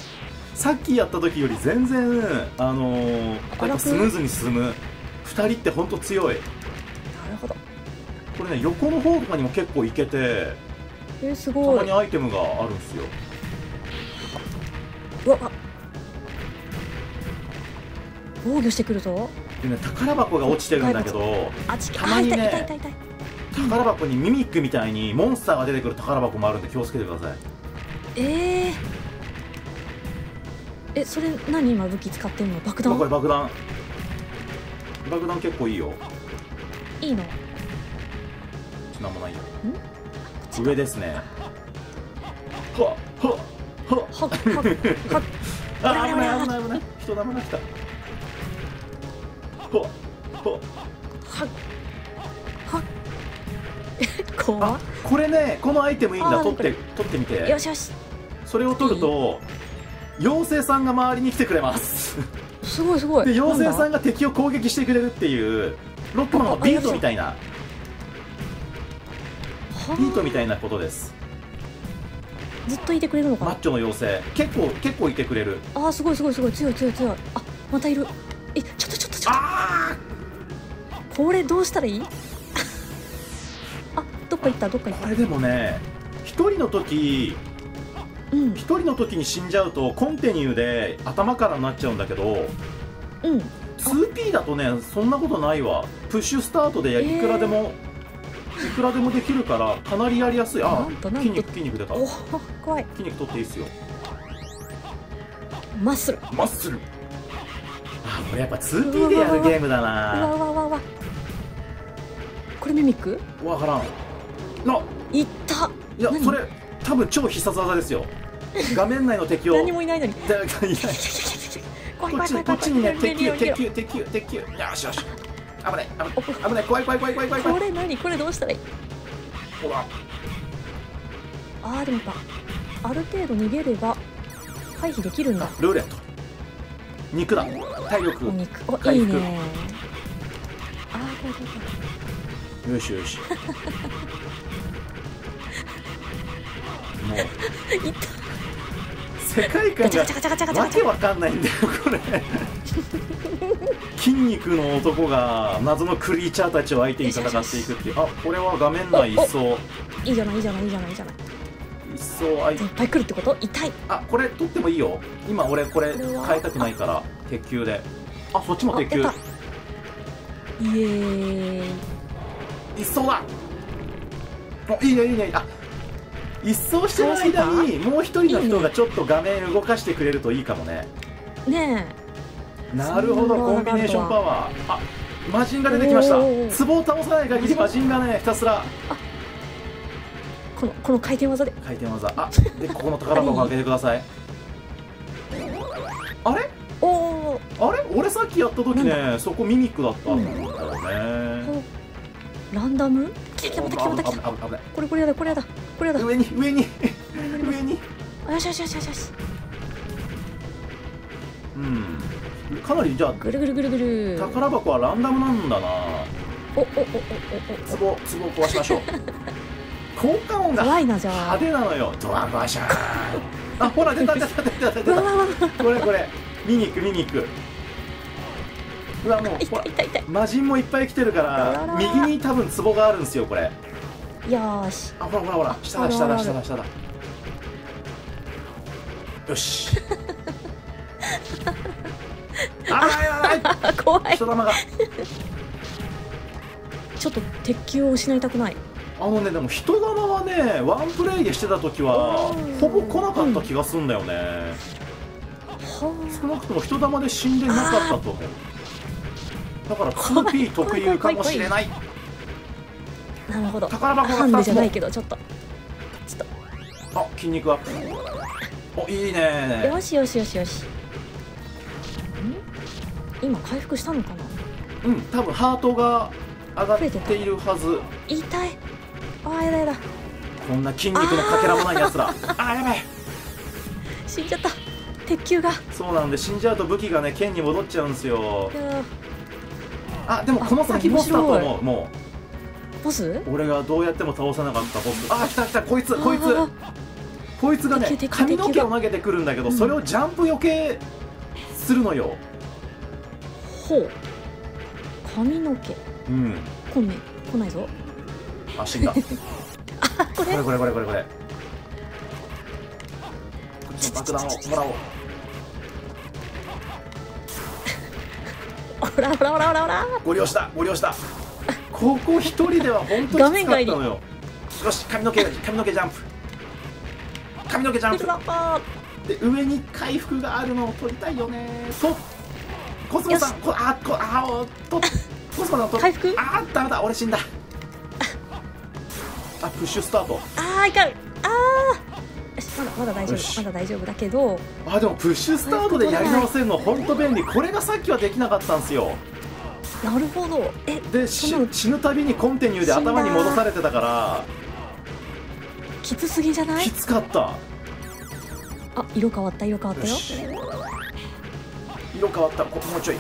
さっきやった時より全然あのー、なんかスムーズに進む。2人って本当強い。なるほど。これね横の方とかにも結構行けてえー、すたごい。まにアイテムがあるんですよ。うわ。あ防御してくるぞ。でね宝箱が落ちてるんだけどあちたまにね宝箱にミミックみたいにモンスターが出てくる宝箱もあるんで気をつけてくださいえー、えそれ何今武器使ってんの？爆あこれ弾爆弾。爆弾結構いいよ。いいの？なんもないよ。ち上ですね。はっはっはっ。はっはっはっ。あ危ない危ない危ない。人玉が来た。ほっはっ。はっ怖あこれねこのアイテムいいんだ。取って取ってみよてしよしそれを取ると妖精さんが周りに来てくれます。すごいすごい。で妖精さなんんが敵を攻撃してくれるっていうロックマンのビートみたいな。だビートみたいなことです。ずっといてくれるのかな？マッチョの妖精。結構結構いてくれる。あーすごいすごいすごい。強い強い強い。あまたいる。えちょっとちょっとちょっあとこれどうしたらいい？か行ったどっか行った。これでもね一人の時うん。一人の時に死んじゃうとコンティニューで頭からになっちゃうんだけどうん。2P だとねそんなことないわ。プッシュスタートでいくらでも、いくらでもできるからかなりやりやすい。あ筋肉筋肉出た。怖い。筋肉取っていいっすよ。マッスル。マッスル。あこれやっぱ 2P でやるゲームだうわなうわうわうわ。これミミック？わからん。な。いった。何いやそれ多分超必殺技ですよ。画面内の敵を。何もいないのに。こっちにこっちにね逃げ鉄球ろ逃げろ逃げろ鉄球鉄球鉄球よしよし。危ない危ない危ない。怖い怖い怖い怖い怖いこれ何これどうしたらいい？ほらあーでもやっぱある程度逃げれば回避できるんだ。ルーレット。肉だ。体力。お肉。お回復。いいね。あー怖い怖い怖いよしよしもう世界観がわけわかんないんだよこれ筋肉の男が謎のクリーチャーたちを相手に戦っていくっていうあこれは画面内一層いいじゃないいいじゃないいいじゃないいいじゃない一層相手いっぱい来るってこと痛いあこれ取ってもいいよ今俺これ変えたくないから鉄球であそっちも鉄球イエーイ一層だおいいねいいねあ一掃してる間にもう一人の人がちょっと画面動かしてくれるといいかもね。ねなるほど。コンビネーションパワー。あ魔人が出てきました。壺を倒さない限り魔人がねひたすら。えこのこの回転技で。回転技。あでここの宝箱を開けてください。あれ？おおあれ？俺さっきやった時なねそこミミックだったんだよね。ランダム？これこれやだこれやだ。これやだ。上に上に上に。あよしよしよしよしうん。かなりじゃあぐるぐるぐるぐる。宝箱はランダムなんだな。おおおおおお。壺壺を壊しましょう。効果音が怖いなじゃあ。派手なのよ。ドアバシャーンあほら出た出た出た出た出た。これこれ。ミミックミミックうわもうほら魔人もいっぱい来てるから右に多分壺があるんですよこれ。よーし。あほらほらほら。下だ下だ下だ下だ。よし。あらやばいあ怖い。人玉が。ちょっと鉄球を失いたくない。あのねでも人玉はねワンプレイでしてた時はうん。ほぼ来なかった気がすんだよね、は少なくとも人玉で死んでなかったと思うだから 2P 特有かもしれない。あなるほど。宝箱が2つも。ハンデじゃないけどちょっと。ちょっあ筋肉アップ。おいいね。とよしよしよしよし。ん？今回復したのかな？うん多分ハートが上がっているはず。痛い。あーやだやだ。こんな筋肉のかけらもないやつら。あやばい死んじゃった。鉄球が。いそうなんで死んじゃうと武器がね剣に戻っちゃうんですよあでもこの先ボスだと。思うもボス？う俺がどうやっても倒さなかったボスあ来た来たこいつこいつ。あこいつがね髪の毛を投げてくるんだけど、うん。それをジャンプ余計するのよ。ーほう。髪の毛。うん。来んね来ないぞ。あ死んだ。こ あこれ。れこれこれこれこれ。こっちの爆弾をもらおうほらほらほらほらほら。ご利用したご利用した。ここ一人では本当画に。きつかったのよ。よし髪の毛髪の毛ジャンプ。髪の毛ジャンプ。で上に回復があるのを取りたいよね。と。コスモさんこあこあおと。コスモさんと。回復？あダメだ俺死んだ。あプッシュスタート。ーあーいかん。あー。よしまだまだ大丈夫まだ大丈夫だけどあでもプッシュスタートでやり直せるの本当便利。これがさっきはできなかったんですよ。なるほど。えで死ぬたびにコンティニューで頭に戻されてたから。きつすぎじゃない？きつかった。あ色変わった色変わったよ。色変わった。こもうちょい。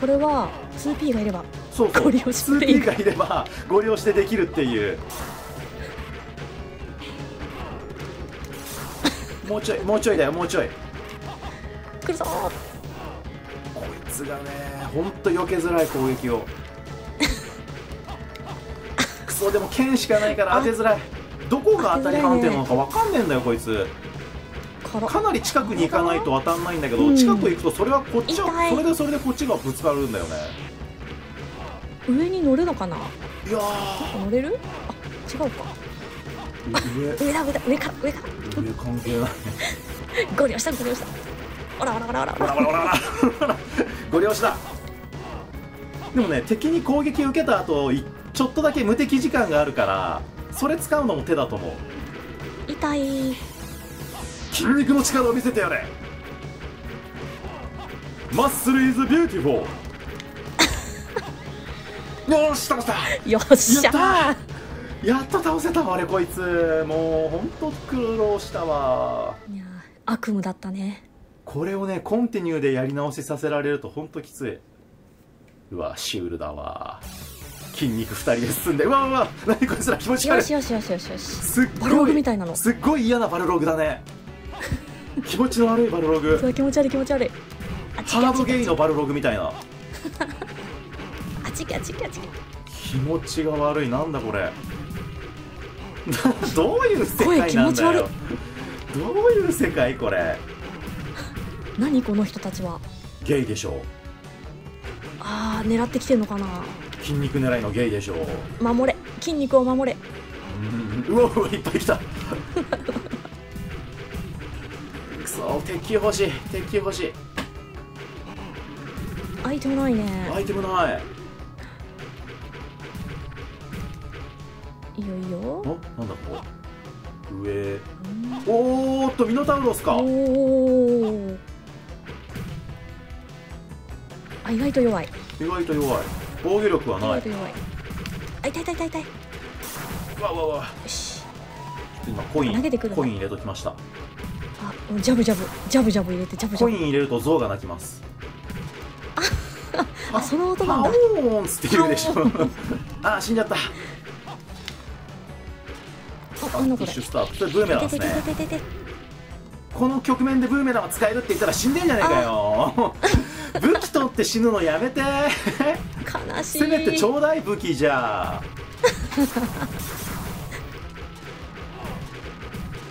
これは 2P がいればそうそう。ご利用していい。2P がいればご利用してできるっていうもうちょいもうちょいだよもうちょい。来るぞ。こいつがねほんと避けづらい攻撃を。くそそうでも剣しかないから当てづらい。どこが当たり判定なのか分かんねえんだよこいつ。かなり近くに行かないと当たんないんだけど、うん。近く行くとそれはこっちはそれでそれでこっちがぶつかるんだよね。上に乗るのかな？いや乗れる？あ違うか。ー上だ上だ上から上か上上関係ない。らゴリ押したゴリ押したほらほらほらほらほらほらほらほらほらゴリ押しだ。でもね敵に攻撃受けた後いちょっとだけ無敵時間があるからそれ使うのも手だと思う。痛い。筋肉の力を見せてやれ。 muscle is beautiful。よーし倒した。よっしゃーやっと倒せたわ俺こいつ。もうほんと苦労したわ。いやー悪夢だったね。これをねコンティニューでやり直しさせられるとほんときついうわ。シュールだわ。筋肉2人で進んで。うわうわ。何こいつら気持ち悪い。よしよしよしよしよし。すっバルロごいグみたいなの。すっごい嫌なバルログだね。気持ちの悪いバルログ。うわ気持ち悪い気持ち悪い。ハーあちきドゲイのバルログみたいな。あちきあちきあちき気持ちが悪い。なんだこれ どういう世界なん声気持ち悪だよどういう世界これ。何この人たちは？ゲイでしょあー狙ってきてんのかな？筋肉狙いのゲイでしょ守れ。筋肉を守れ。うん。うわうわいっぱい来た。くそ敵欲しい敵欲しい。アイテムないね。アイテムないいいよいいよ。あなんだここ。上。おーっとミノタウロスか。おおあ意外と弱い。意外と弱い。防御力は意ない。外と弱い。あ痛い痛い痛い痛い。わうわ。うわし。今コイン投げてくるコイン入れときました。あジャブジャブ。ジャブジャブ入れてジャブジャブ。コイン入れると象が鳴きます。あその音なんだ。パオーンって言うでしょ。あ死んじゃったッシュスタート。それブーメランてですね。この局面でブーメランは使えるって言ったら死んでんじゃねえかよ。武器取って死ぬのやめて。悲しい。せめてちょうだい武器じゃ。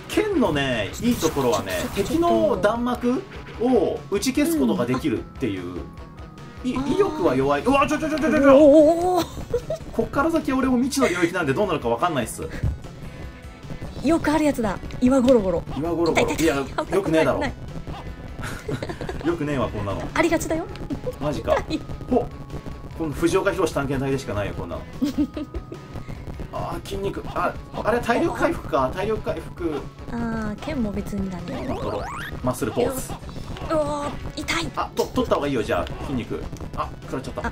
剣のねいいところはね敵の弾幕を打ち消すことができるっていう、いあー。威力は弱い。うわちょちょちょちょちょこっから先俺も未知の領域なんでどうなるか分かんないっすよくあるやつだ。岩ゴロゴロ。岩ゴロゴロ。痛いやよくねえだろ。よくねえわこんなの。ありがちだよ。マジか。ほこの藤岡弘探検隊でしかないよこんなの。あー筋肉。ああれ体力回復か。体力回復。あー剣も別にだね。マッスルポーズ。うわー痛い。あと取った方がいいよじゃあ。筋肉。あ食らっちゃった。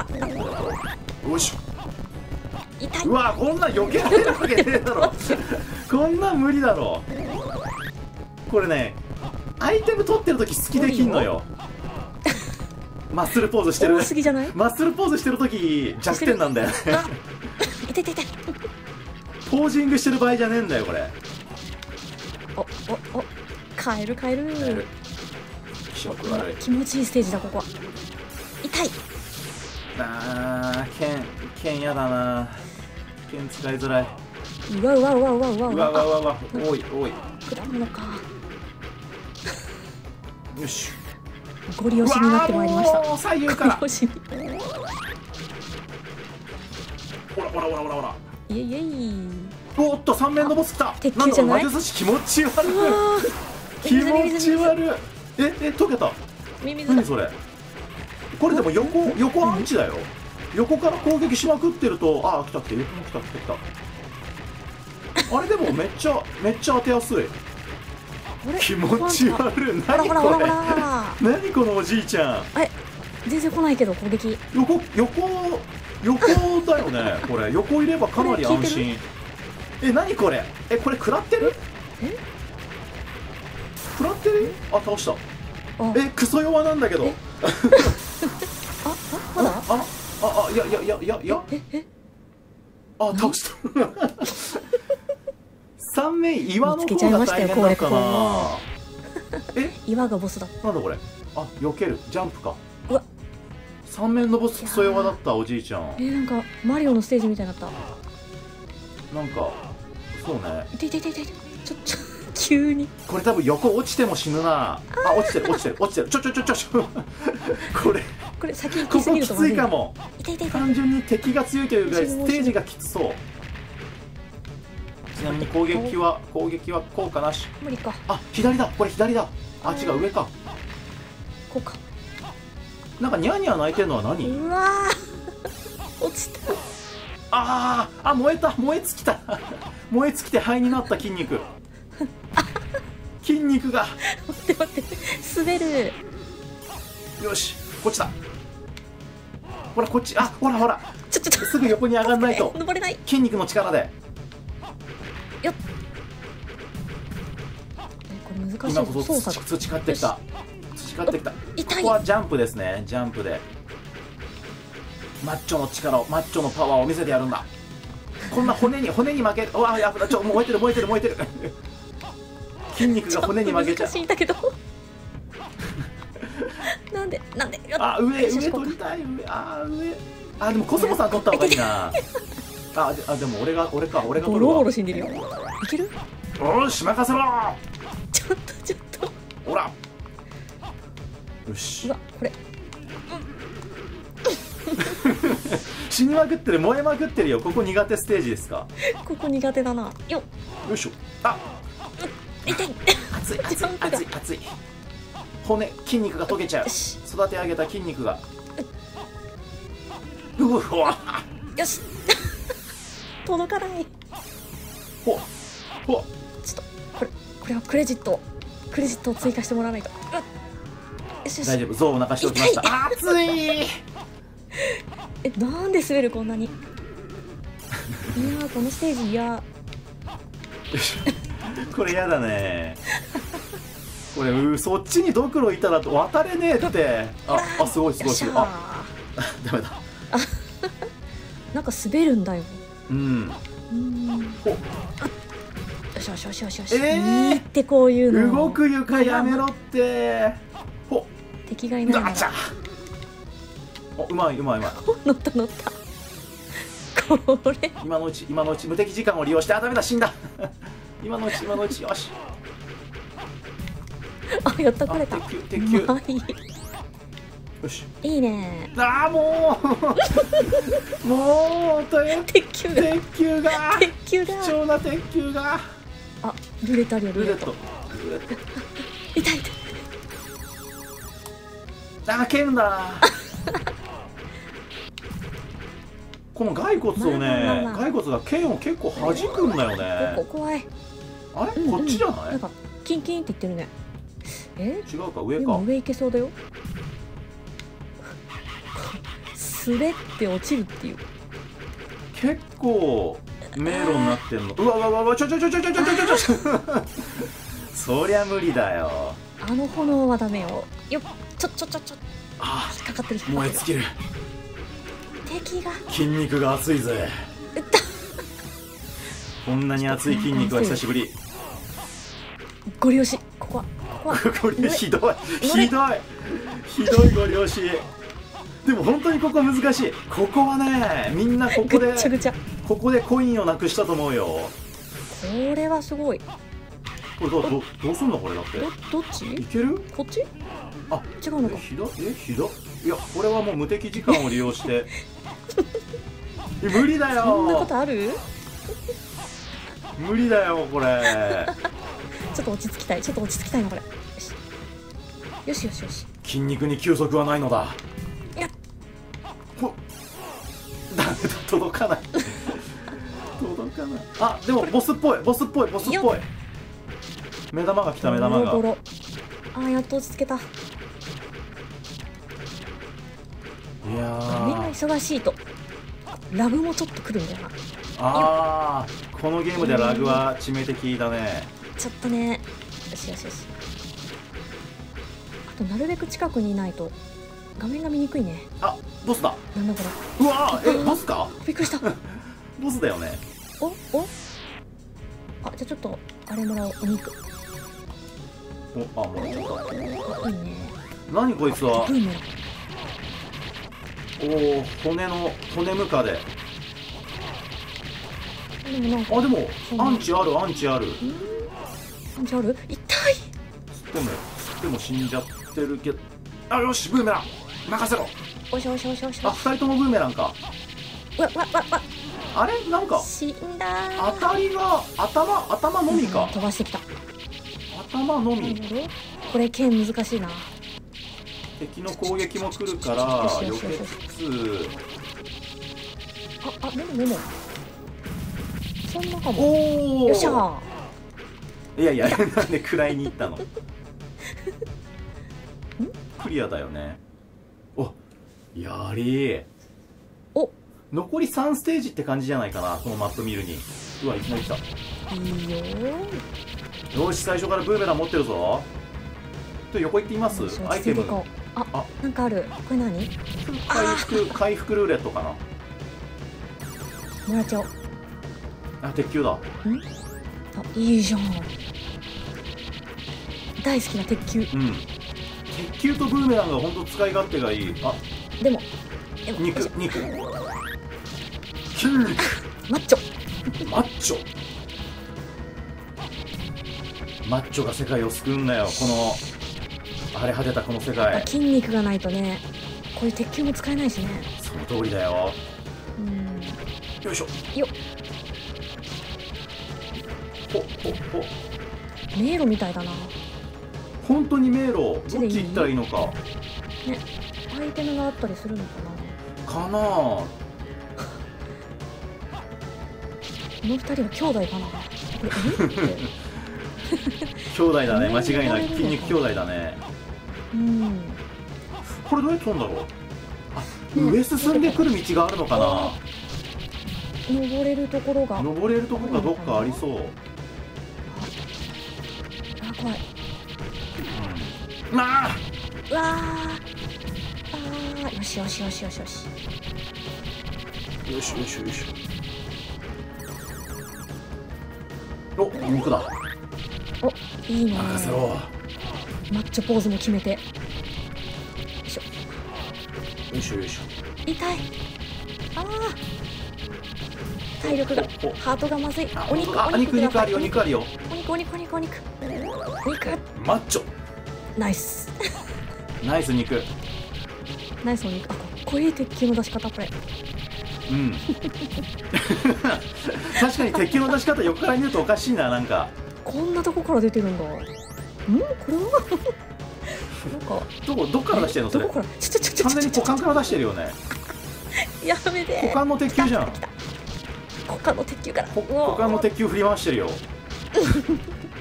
あよし痛い。うわこんなん避けられるわけねえだろ。こんなん無理だろ。これねアイテム取ってる時好きできんのよ。マッスルポーズしてる。マッスルポーズしてる時弱点なんだよね。あ痛い痛い痛い。ポージングしてる場合じゃねえんだよこれ。おおおカエルカエルカエル気色悪い気持ちいいステージだここは。痛い。あー剣剣やだな。剣使いづらい。うわうわうわうわうわうわ。うわうわうわ多い多い。果物か。よし。ゴリ押しになってまいりました。もう左右から。ほらほらほらほらほら。イエイイエイ。おっと三面のボス来た。鉄球じゃない？んだ魔術師気持ち悪い。気持ち悪い。ええ溶けた。何それ？これでも横横アンチだよ横から攻撃しまくってるとああ来た来た来た来た来た。あれでもめっちゃめっちゃ当てやすい。気持ち悪い。何これ？何このおじいちゃん？え全然来ないけど攻撃。横横横だよねこれ。横いればかなり安心。え何これ？えこれ食らってる？え？食らってる？あ倒した。あ。えクソ弱なんだけど。え？ああまだ？あああいやいやいやいやいや。ええあ倒した。三面岩の方が大変なのかな？こえ？岩がボスだ。なんだこれ？あ避ける。ジャンプか。うわ。三面のボスクソ弱だったおじいちゃん。えなんかマリオのステージみたいになった。なんかそうね。痛い痛い痛い痛いちょちょ 急に。これ多分横落ちても死ぬな。あ落ちてる落ちてる落ちてる。ちょちょちょちょちょ。これこれ先行こきすこきつぎるとまずいいかも。痛い痛い単純に敵が強いというぐらいステージがきつそう。ちなみに攻撃は攻撃は効果な。し無理か。あ左だ。これ左だ。あ違う上か。こうか。なんかニャーニャー泣いてるのは何？うわー。落ちた。あーあ燃えた。燃え尽きた。燃え尽きて灰になった筋肉。筋肉が。待って待って。滑る。よしこっちだほらこっち。あほらほら。ちょちょすぐ横に上がんないと。登れない。筋肉の力で。よっ。えこれ難しい。今こそ培ってきた。培ってきた。ここはジャンプですね。ジャンプで。マッチョの力をマッチョのパワーを見せてやるんだ。こんな骨に骨に負けうわやばいちょ燃えてる燃えてる燃えてる。筋肉が骨に負けちゃう。難しいんだけど なんでなんであ上上取りたい上あ上。あでもコスモさん取った方がいいな。あであでも俺が俺か俺がボロボ取るわ。ロ死んでるよ。いける？おし任せろ。ちょっとちょっと。ほら。よし。うわこれ。死にまくってる燃えまくってるよ。ここ苦手ステージですか？ここ苦手だな。よっ。よいしょ。あ。痛い。熱い熱い熱い熱い骨筋肉が溶けちゃう。よし。育て上げた筋肉が。うわ。よし。届かない。ほほ。ちょっとこれこれはクレジットクレジットを追加してもらわないと。大丈夫。象を泣かしておきました。熱い。えなんで滑るこんなに？いやーこのステージいやこれやだねこれうそっちにドクロいたら渡れねえって。ああすごいすごいすごい。あー。ダメだ。なんか滑るんだよ。うん。うーん。ほよしよしよしよしよし、えー。いいってこういうの。動く床やめろって。ほ敵がいないな。らガチャ。おうまいうまいうまい。乗った乗った。これ。今のうち今のうち無敵時間を利用して。あダメだ死んだ。今のうち今のうちよしあやった。あこれた鉄球鉄球よし。いいね。あーもう。もうて鉄球が。鉄球が。鉄球貴が重な鉄球が。あルレットあるよルレット。ルーレット痛い痛い。あー剣だ。この骸骨をねまあまあまあまあ。骸骨が剣を結構弾くんだよこねこ怖い。あれ？うんうん。こっちじゃない？なんかキンキンって言ってるねえ？違うか上か。上行けそうだよ。滑って落ちるっていう。結構迷路になってんの。うわうわうわちょちょちょちょちょちょちょちょそりゃ無理だよあの炎はダメよよっちょちょちょちょあ引っかかってるー燃え尽きる敵が筋肉が熱いぜこんなに熱い筋肉は久しぶりご利用しここは これひどい。ひどい。ひどいご了承でも本当にここ難しい。ここはねみんなここぐでここでコインをなくしたと思うよ。これはすごい。これどうどうどうすんのこれだって？どどっいちける？こっち？あ違うのか。えひどえひど？いやこれはもう無敵時間を利用して。え無理だよ。そんなことある？無理だよこれちょっと落ち着きたい。ちょっと落ち着きたいなこれ。よしよしよし。よし筋肉に休息はないのだ。いや。ほダメだ届かない。届かない。あでもボスっぽい。ボスっぽいボスっぽい。目玉が来た目玉が。あーやっと落ち着けた。いやみんなー忙しいと。ラグもちょっとくるんだよな。あーこのゲームでラグは致命的だねちょっとね。よしよしよし。あとなるべく近くにいないと。画面が見にくいね。あボスだ。なんだこうわーえボスか？れびっくりした。ボスだよね。おお？あじゃあちょっとあれもらおう。お肉。おあもらっちゃった。あいいね。何こいつは？おお骨の骨ムカデ。でもなんかあでもアンチあるアンチある感じある？痛い。でもでも死んじゃってるけど。あよしブーメラン。任せろ。おしおしおしおしあ二人ともブーメランか。うわうわうわうわ。あれ？なんか。死んだ。当たりが頭頭のみか。飛ばしてきた。頭のみ。これ剣難しいな。敵の攻撃も来るから避けつつああでもでもそんなかも。おおよっしゃいやいやなんで食らいに行ったの？クリアだよね。おやり。お。残り3ステージって感じじゃないかなこのマップ見るに。うわいきなり来た。いいよ。よし最初からブーメラン持ってるぞ。と横行ってみます？アイテム。ああ。なんかある。これ何？回復回復ルーレットかな。もらっちゃおうあ鉄球だあいいじゃん。大好きな鉄球。うん。鉄球とブーメランが本当使い勝手がいい。あ。でもでも肉肉。筋肉。マッチョ。マッチョ。マッチョが世界を救うんだよこの荒れ果てたこの世界。筋肉がないとねこういう鉄球も使えないしね。その通りだよ。うん。よいしょ。よっ迷路みたいだな。本当に迷路？どっち行ったらいいのか。アイテムがあったりするのかな。かなあ。この二人は兄弟かな。兄弟だね。うん間違いない。うん筋肉兄弟だね。うん。これどうやって飛んだろう？あうん上進んでくる道があるのかな。登れるところが。あ登れるとこがどっかありそう怖い。まあうわー。あー。よしよしよしよしよし。よしよしよし。お肉だ。おいいね。任せろマッチョポーズも決めて。よいしょ。よいしょ痛い。あー。体力がおお。ハートがまずい。あお肉あお肉肉肉あるよくだ肉あるよ。さいお肉お肉お肉お肉。お肉？マッチョ。ナイス。ナイス肉。ナイスお肉。あかっこいい鉄球の出し方これ。うん。確かに鉄球の出し方横から見るとおかしいななんか。こんなとこから出てるんだ。ん？これは？なんか。どこ？どっから出してんのそれ？どこから？ちょちょちょちょ完全に股間から出してるよね。やめて。股間の鉄球じゃん。股間の鉄球から。股間の鉄球振り回してるよ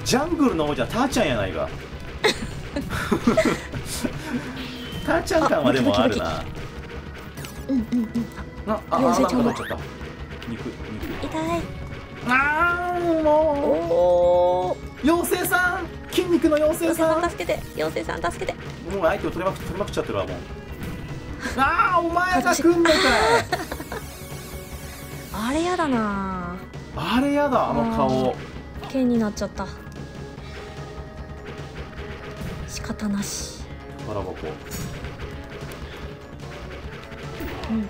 ジャングルの王者ターちゃんやないか。ターちゃん感はでもあるな。うんうんうんなああ妖精ちゃんもなんか取っちゃった。肉肉。痛い。あーおもおう妖精さん。筋肉の妖精ささん助けて妖精さん助けてんもう相手を取りまく取りまくっちゃってるわもうああお前が来んのかいあれやだなあれやだあの顔剣になっちゃった仕方なし。宝箱うん。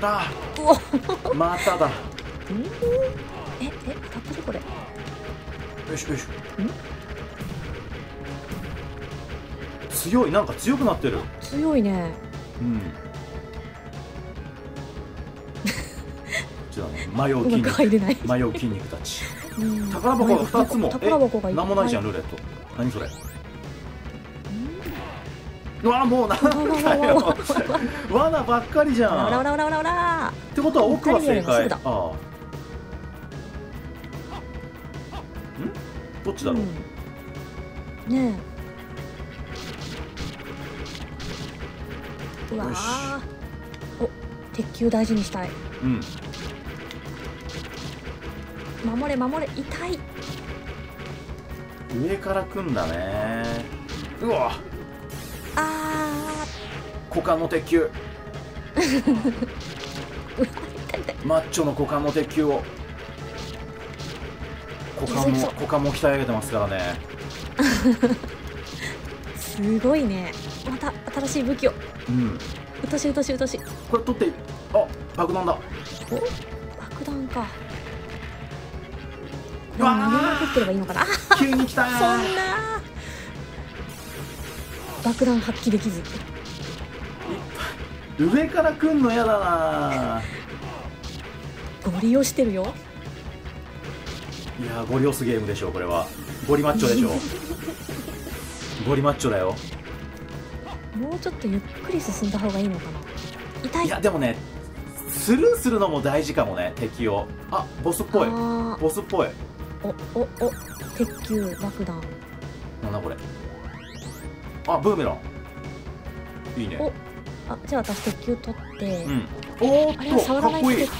あうお。ーまただ。うんええ当たってるこれ。よいしょよいしょ。強い。なんか強くなってる。強いね。うん。迷う筋肉。迷う筋肉たち。うん。宝箱が2つも。宝箱がいっぱい。なんもないじゃんルーレット。何それわもうなんだよ罠ばっかりじゃん。オラオラオラオラオラってことは奥は正解。ああ。ん？どっちだろう、うん。ねえ。うわお鉄球大事にしたい。うん。守れ守れ。痛い。上から来んだね。うわ。あ股間の鉄球。マッチョの股間の鉄球を。股間も股間も鍛え上げてますからね。すごいね。また新しい武器を。うん。うとしうとしうとし。これ取ってあ爆弾だ。お？爆弾か。でも投げまくってればいいのかな？あ急に来た そんな爆弾発揮できず上から来んのやだな。ゴリ押してるよ。いやーゴリ押すゲームでしょこれは。ゴリマッチョでしょ。ゴリマッチョだよ。もうちょっとゆっくり進んだ方がいいのかな。痛い。いやでもねスルーするのも大事かもね敵を。あボスっぽい。あボスっぽい。ーおおお鉄球爆弾。なんだこれ。あブーメラン。いいね。おあじゃあ私鉄球取って、うん。おーあれはっと触らっこいい。かっ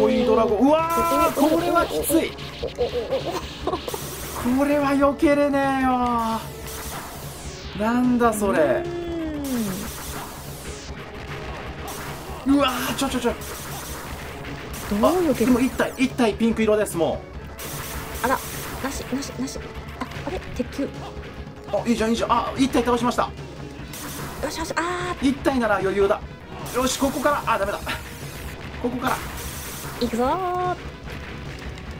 こいいドラゴン。うわこれはきつい。これは避けれねえよ。なんだそれ。うわーちょちょちょ。どう避ける？でも一体一体ピンク色ですもあらなしなしなし。ああれ？鉄球？ようあいいじゃんいいじゃん。あ一体倒しましたしよしあ一体なら余裕だ。よしここから。あダメだ。ここから。ーいくぞー。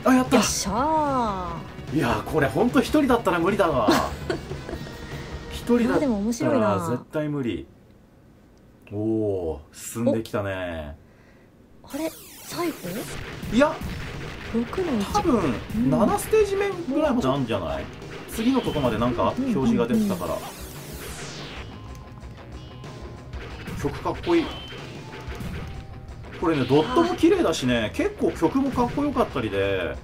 あやった。よっしゃいやーこれほんと一人だったら無理だわ。一人だったいやでも面白い絶対無理。おお進んできたね。ーあれ？最後いや6の1多分7ステージ目ぐらいまでなんじゃない？次のとこまでなんか表示が出てたから曲かっこいいこれねドットも綺麗だしね結構曲もかっこよかったりで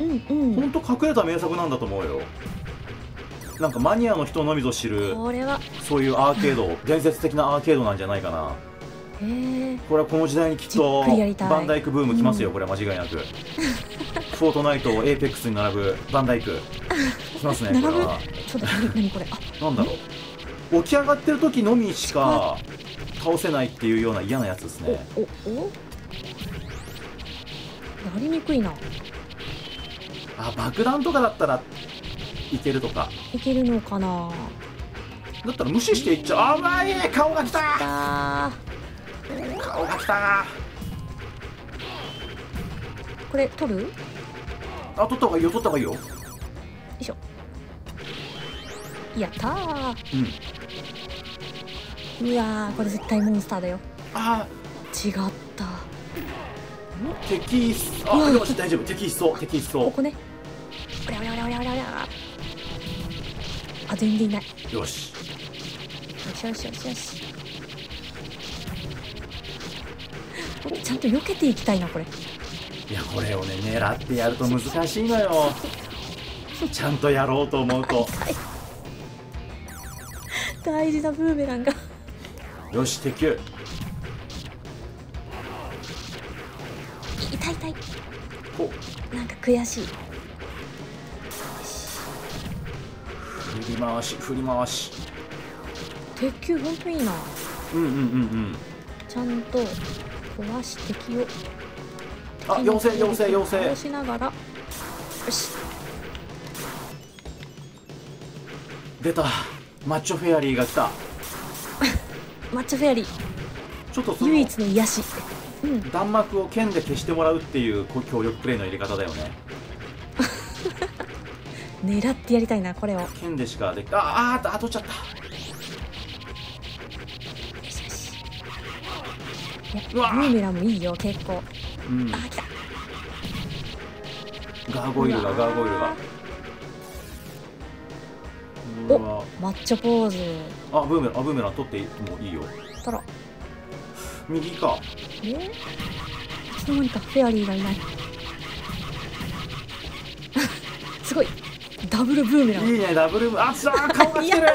うんうん。ほんと隠れた名作なんだと思うよ。なんかマニアの人のみぞ知るこれは。そういうアーケード伝説的なアーケードなんじゃないかな。へえ。これはこの時代にきっとバンダイクブーム来ますよ、うん。これは間違いなく。フォートナイトエーペックスに並ぶバンダイク。来ますね これは。ちょっと何何これ？あなんだろう起き上がってる時のみしか倒せないっていうような嫌なやつですね。おおおやりにくいな。あ爆弾とかだったらいけるとか。いけるのかな。だったら無視していっちゃう。甘い顔が来た。だ顔が来た。これ取る？よあ取った方がいいよ取った方がいいよいしょ。やったー。うんうわーこれ絶対モンスターだよ。あ。違った。敵あうんよし大丈夫。敵いそう。敵いそう。ここね。おりゃおりゃおりゃおりゃおりゃあ全然いない。よよし。しよしよしよし。これちゃんと避けていきたいなこれ。いやこれをね狙ってやると難しいのよ。ちゃんとやろうと思うと。大事なブーメランがよし敵。球痛い痛い。お。なんか悔しい。振り回し振り回し。鉄球ほんといいな。うんうんうんうん。ちゃんと壊し敵を。あ妖精妖精妖倒精しながら。よし。出た。マッチョフェアリーが来たマッチョフェアリー。ちょっと唯一の癒し。うん。弾幕を剣で消してもらうっていう協力プレイの入れ方だよね。狙ってやりたいなこれを。よ剣でしかできああーあ取っちゃったしよしいやうわブーメランもいいよ結構うんあ来たガーゴイルがガーゴイルがおうわマッチョポーズ。あブーメランあブーメラン取ってもいいよ。たら右か。え？いつの間にかフェアリーがいない。すごい。ダブルブーメラン。いいねダブルあつあー顔が来てる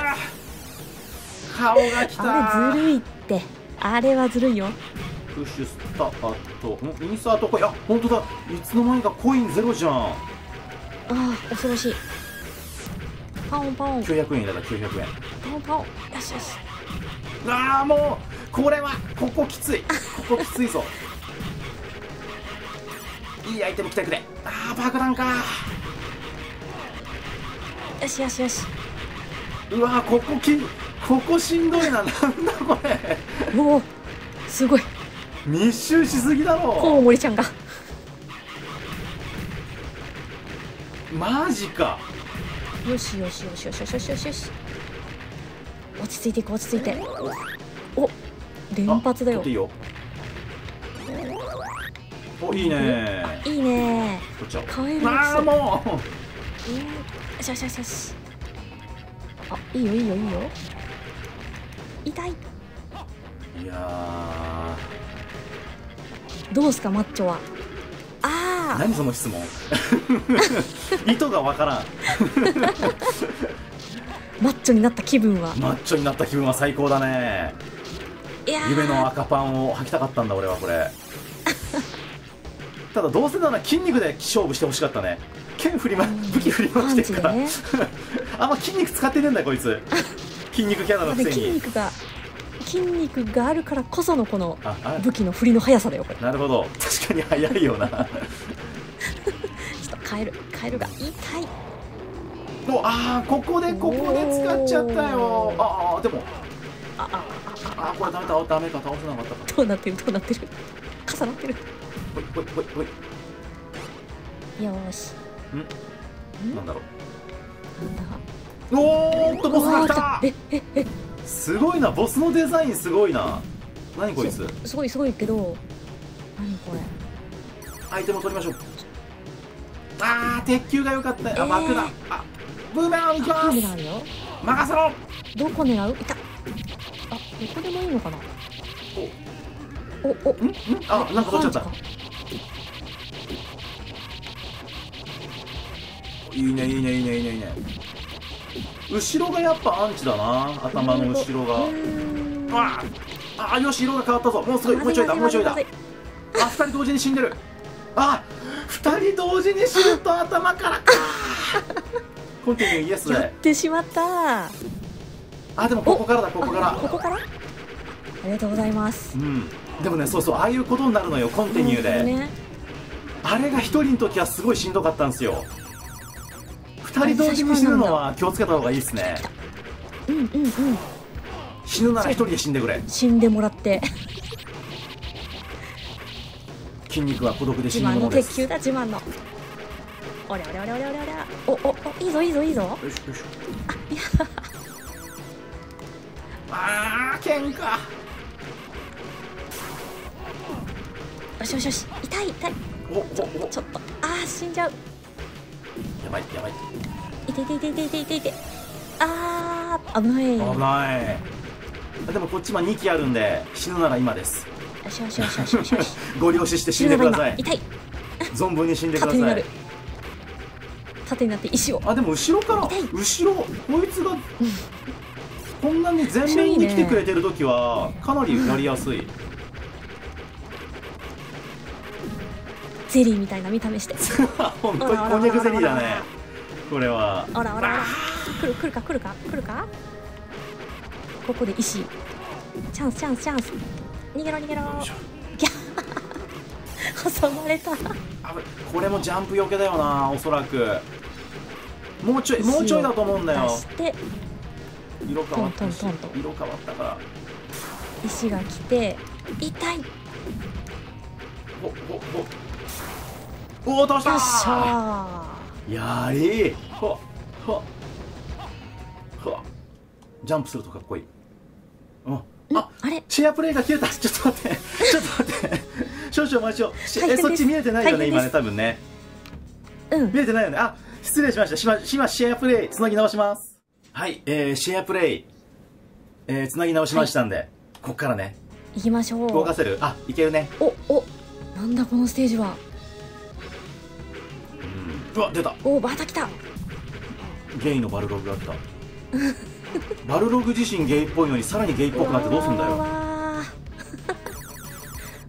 顔が来た。あれずるいって。あれはずるいよ。プッシュスタート。んインサートコインあ本当だ。いつの間にかコインゼロじゃん。ああ恐ろしいパオンパオン900円だから900円。パオンパオン。よしよし。ああもうこれはここきつい。ここきついぞ。いいアイテム来てくれ。ああ爆弾か。よしよしよし。うわーここきここしんどいな。なんだこれ。おおすごい。密集しすぎだろ。コウモリちゃんが。マジかよしよしよしよしよしよしよし。よし落ち着いていく落ち着いて。お連発だよ。いいよ。おいいね。いいね。カエルああもう。んよしよしよしよし。あいいよいいよいいよ。痛い。ういやどうすかマッチョは。ーああ何その質問。意図がわからん。マッチョになった気分は。マッチョになった気分は最高だね。夢の赤パンを履きたかったんだ俺はこれ。ただどうせなら筋肉で勝負してほしかったね。剣振りま武器振り回してるから、パンチあんま筋肉使ってねえんだよこいつ。筋肉キャラのくせに。筋肉が筋肉があるからこそのこのああ。武器の振りの速さだよこれ。なるほど。確かに速いよな。ちょっとカエルカエルが痛い。おあーここでここで使っちゃったよ。ああでも。あああーこれダメだ。ダメか倒せなかった。かどうなってる？どうなってる？重なってる。ほいほいほい。ほいよーし。なんだろなんだ？うおーっとボスが来た。えええすごいなボスのデザインすごいな。何こいつ？すごいすごいけど何これ？アイテムを取りましょう。あー鉄球が良かった。あえー。幕だあブーメラン行きま何す任せろ。どこ狙う？いた。あどこでもいいのかな？お。おん？ん？あなんか取っちゃった。いいねいいねいいねいいねいいね後ろがやっぱアンチだな頭の後ろが。ああよし色が変わったぞ。もうすごいもうちょいだもうちょいだ。あ二人同時に死んでる。あ二人同時に死ぬと頭からか。コンティニューイエスやっでてしまった。あでもここからだここから。あここから？ありがとうございます。うん。でもねそうそうああいうことになるのよコンティニューで、ね。あれが一人の時はすごいしんどかったんですよ二人同時に死ぬのは気をつけた方がいいですね。うんうんうん。死ぬなら一人で死んでくれ。死んでもらって。筋肉は孤独で死自慢のぬものです。鉄球だ自慢の。おりゃおりゃおりゃおりゃおりゃおりゃ。おおおいいぞいいぞいいぞ。よしよし あー喧嘩。よしよしよし。痛い痛い。おおお。ちょっと。あー死んじゃうやばいやばい。痛い痛い痛い痛い痛い痛い痛いあー危ない。危ない。あでもこっち今2機あるんで死ぬなら今です。よしよしよしよしよし。よ しご了承して死んでください。痛い。存分に死んでくださ縦にないる。縦になって石を。あでも後ろから後ろこいつがこんなに前面に来てくれてる時はかなりやりやすいゼリーみたいな見た目して。本当にこんにゃくゼリーだね。これは。あらあらあら。来る来るか？来るか？来るか？ここで石。チャンスチャンスチャンス。逃げろ逃げろ。ギャッ挟まれた。これもジャンプよけだよなおそらく。もうちょいもうちょいだと思うんだよ。色変わったしトントン色変わったから。石が来て痛い。よおおおお落としっしたゃやりほほほジャンプするとかっこいい。うん。ーああれ。シェアプレイが切れた。ちょっと待って。ちょっと待って。少々お待ちをえそっち見えてないよね今ね多分ね。うん。見えてないよね。あ失礼しました。しましまシェアプレイつなぎ直します。はいえー、シェアプレイ。えー、つなぎ直しましたんで、こっからね。行きましょう。動かせる？あいけるね。おお。なんだこのステージはうわ出た。おまた来た。ゲイのバルログが来た。バルログ自身ゲイっぽいのにさらにゲイっぽくなってどうすんだよ。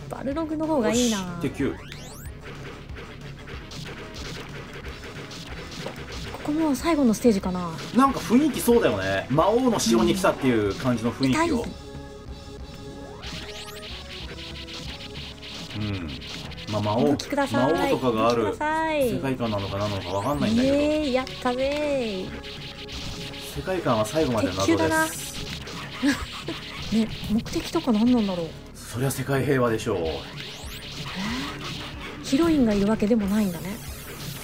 バルログの方がいいな。鉄球ここもう最後のステージかな。なんか雰囲気そうだよね。魔王の城に来たっていう感じの雰囲気を。うんまあ魔王魔王とかがある世界観なのか何なのかわかんないんだけど。イエーイやったぜー。世界観は最後まで謎です。ね目的とか何なんだろう。そりゃ世界平和でしょう。ヒロインがいるわけでもないんだね。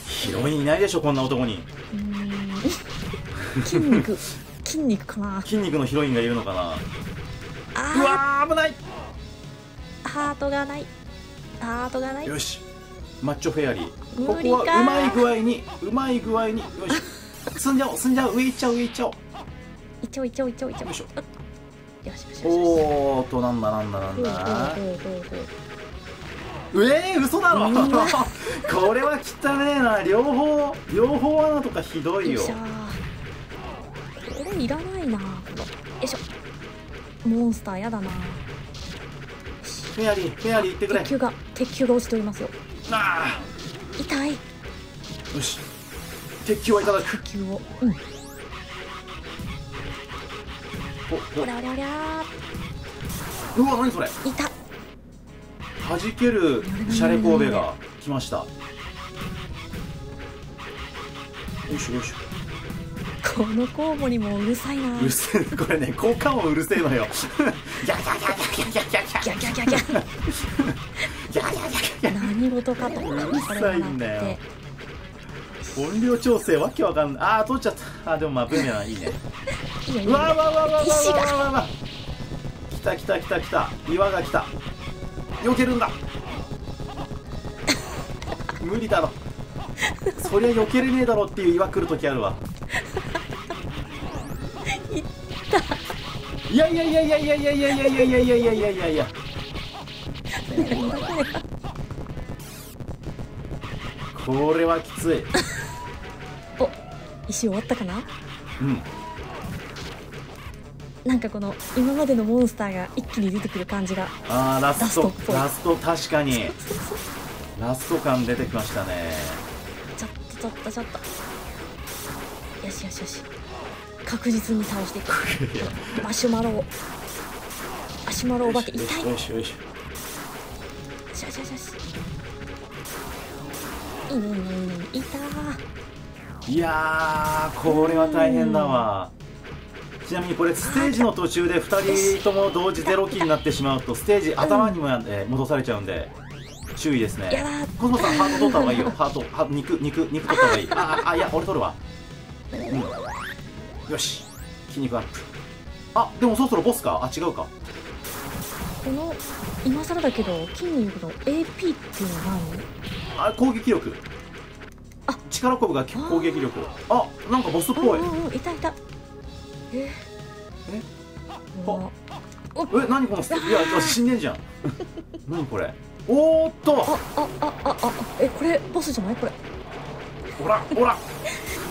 ヒロインいないでしょこんな男に。筋肉。筋肉かな。筋肉のヒロインがいるのかな。うあわー危ない。ーハートがないハートがない。よし。マッチョフェアリー。ここはうまい具合にうまい具合によし。進んじゃおう進んじゃおう。上行っちゃおう上行っちゃおう。いっちょいっちょいっちょいっちょよいしょ。よしよしおーっとなんだなんだ。なんだほうえー、嘘だろ。これは汚ねえな。両方両方穴とかひどいよ。よいしょ。これいらないなこの。よいしょ。モンスターやだなフェアリーフェアリー行ってくれ。鉄球が鉄球が落ちておりますよ。あ。痛い。ーよし。鉄球はいただく鉄球を。うん。おお。りゃおりゃおりゃおうわ何それ。ーいた弾けるシャレ神戸が来ました。よいしょよいしょこのコウモリもうるさいな。うるせえ。これね効果音うるせえのよ。何事かとうるさいんだよ音量調整わけわかんないあー取っちゃったあーでもまあブーメランいいねうよわーわーわーわーわわーわーわー来た来た来た来た岩が来た避けるんだ無理だろそりゃ避けれねえだろっていう岩来るときあるわ。いやいやいやいやいやいやいやいやいやいやいやいやいや。いやいやこれこれはきつい。お石終わったかな？うん。なんかこの今までのモンスターが一気に出てくる感じがあーラスト。ラスト確かに。ラスト感出てきましたねちょっとちょっと。よしよしよし。確実に倒していく。マシュマロを。マシュマロお化け痛い。よよしよし。よししよしよしよし。いいねいいねいいね。いたー。いやーこれは大変だわ。ちなみにこれステージの途中で2人とも同時ゼロキになってしまうとステージ頭にもやえー戻されちゃうんで注意ですね。やだー。コスモさんハート取った方がいいよ。ハートハ肉肉肉取った方がいい。あああいや俺取るわ。うん。よし。筋肉アップ。あでもそろそろボスか？あ違うか。この今更だけど筋肉の AP っていうのは何あ攻撃力。あ。力こぶが攻撃力を。あなんかボスっぽい。いたいた。え？え？うわ。え何このステいや死んでんじゃん。何これ？おーっと。あああああえこれボスじゃないこれ。ほらほら。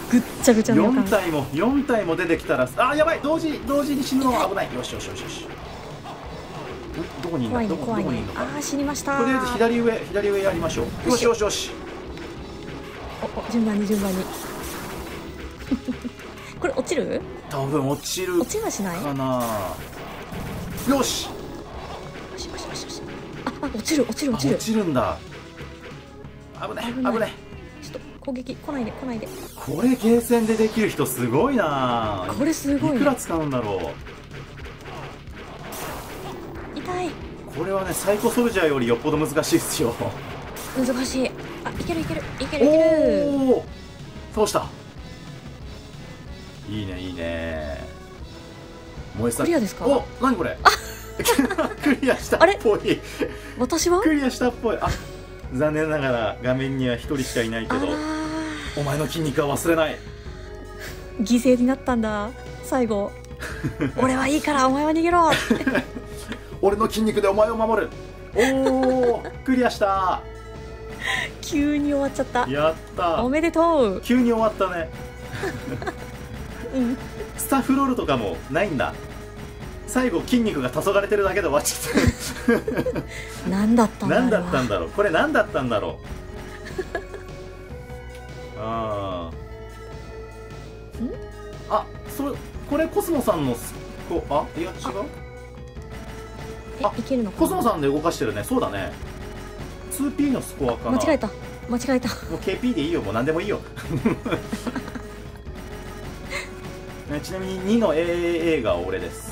ぐっちゃぐちゃの予4感体も4体も出てきたらあやばい同時同時に死ぬのは危ない。よしよしよしよし。んどこにいんだ？怖いどこね。どこにいんのか。ああ死にました。とりあえず左上左上やりましょう。よしよしよし。おお順番に順番に。これ落ちる？多分落ちる落ちはしない？かな。よし。よしよしよし落ちる落ちるあ落ちる。落ちるんだ。危ない危ない。危ないちょっと攻撃来ないで来ないで。これゲーセンでできる人すごいな。これすごいね。いくら使うんだろう。痛い。これはねサイコソルジャーよりよっぽど難しいですよ。難しい。あいけるいけるいけるいける。おお倒した。いいねいいね。燃えさクリアですか？お何これ？クリアしたっあれ？ぽい私は？クリアしたっぽい。あ残念ながら画面には一人しかいないけどお前の筋肉は忘れない。ー犠牲になったんだ。最後。俺はいいからお前は逃げろ。俺の筋肉でお前を守る。おおクリアした。急に終わっちゃった。やった。おめでとう。急に終わったね。うん。スタッフロールとかもないんだ最後筋肉が黄昏れてるだけで終わっちゃっ 何だったんだあれはったんだろう。これ何だったんだろう。あああそれこれコスモさんのスコあいや違う？あえいけるのかコスモさんで動かしてるね。そうだね。2P のスコアかな。間違えた。間違えた。もう KP でいいよ。もう何でもいいよ。ねちなみに2の AAA が俺です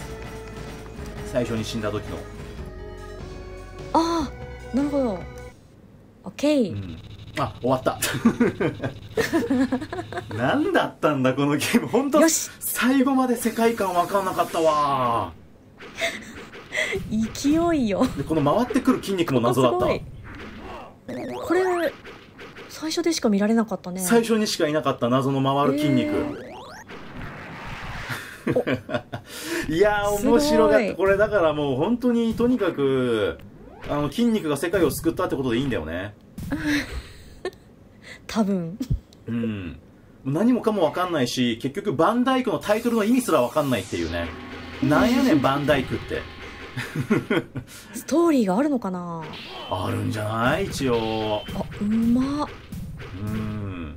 最初に死んだ時の。ああなるほど。オッケー、うん。あ終わった。何だったんだこのゲーム。本当よし。最後まで世界観分かんなかったわ。勢いよ。でこの回ってくる筋肉も謎だった。これ最初でしか見られなかったね。最初にしかいなかった謎の回る筋肉、いやー い面白かった。これだからもう本当にとにかくあの筋肉が世界を救ったってことでいいんだよね。多分。うん。何もかも分かんないし結局バンダイクのタイトルの意味すら分かんないっていうね。なんやねん バンダイクって。ストーリーがあるのかな？あるんじゃない？一応。あうま。っうん。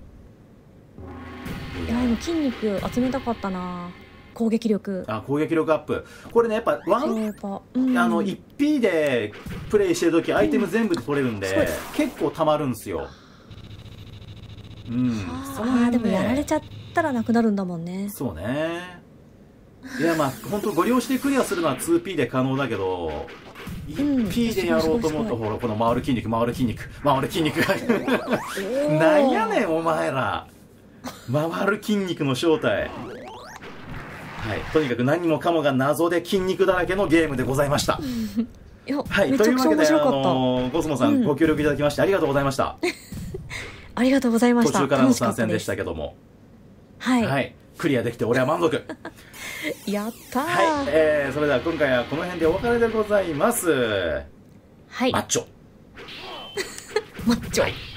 いやでも筋肉集めたかったな攻撃力。あ攻撃力アップ。これねやっぱワンそうん、あの 1P でプレイしてる時アイテム全部で取れるんで、そう結構たまるんすよ。うん。そのでもやられちゃったらなくなるんだもんね。そうね。いやまあ本当ご利用してクリアするのは 2P で可能だけど 1P でやろうと思うと、ほらこの回る筋肉回る筋肉回る筋肉が。なんやねんお前ら。回る筋肉の正体はい。とにかく何もかもが謎で筋肉だらけのゲームでございました。いや、はい、というわけで、あのーコスモさん、うん。ご協力いただきましてありがとうございました。ありがとうございました。途中からの参戦ですしたけども、はい、はい、クリアできて俺は満足。やったー。はい、えー、それでは今回はこの辺でお別れでございます。はい。マッチョ。マッチョ、はい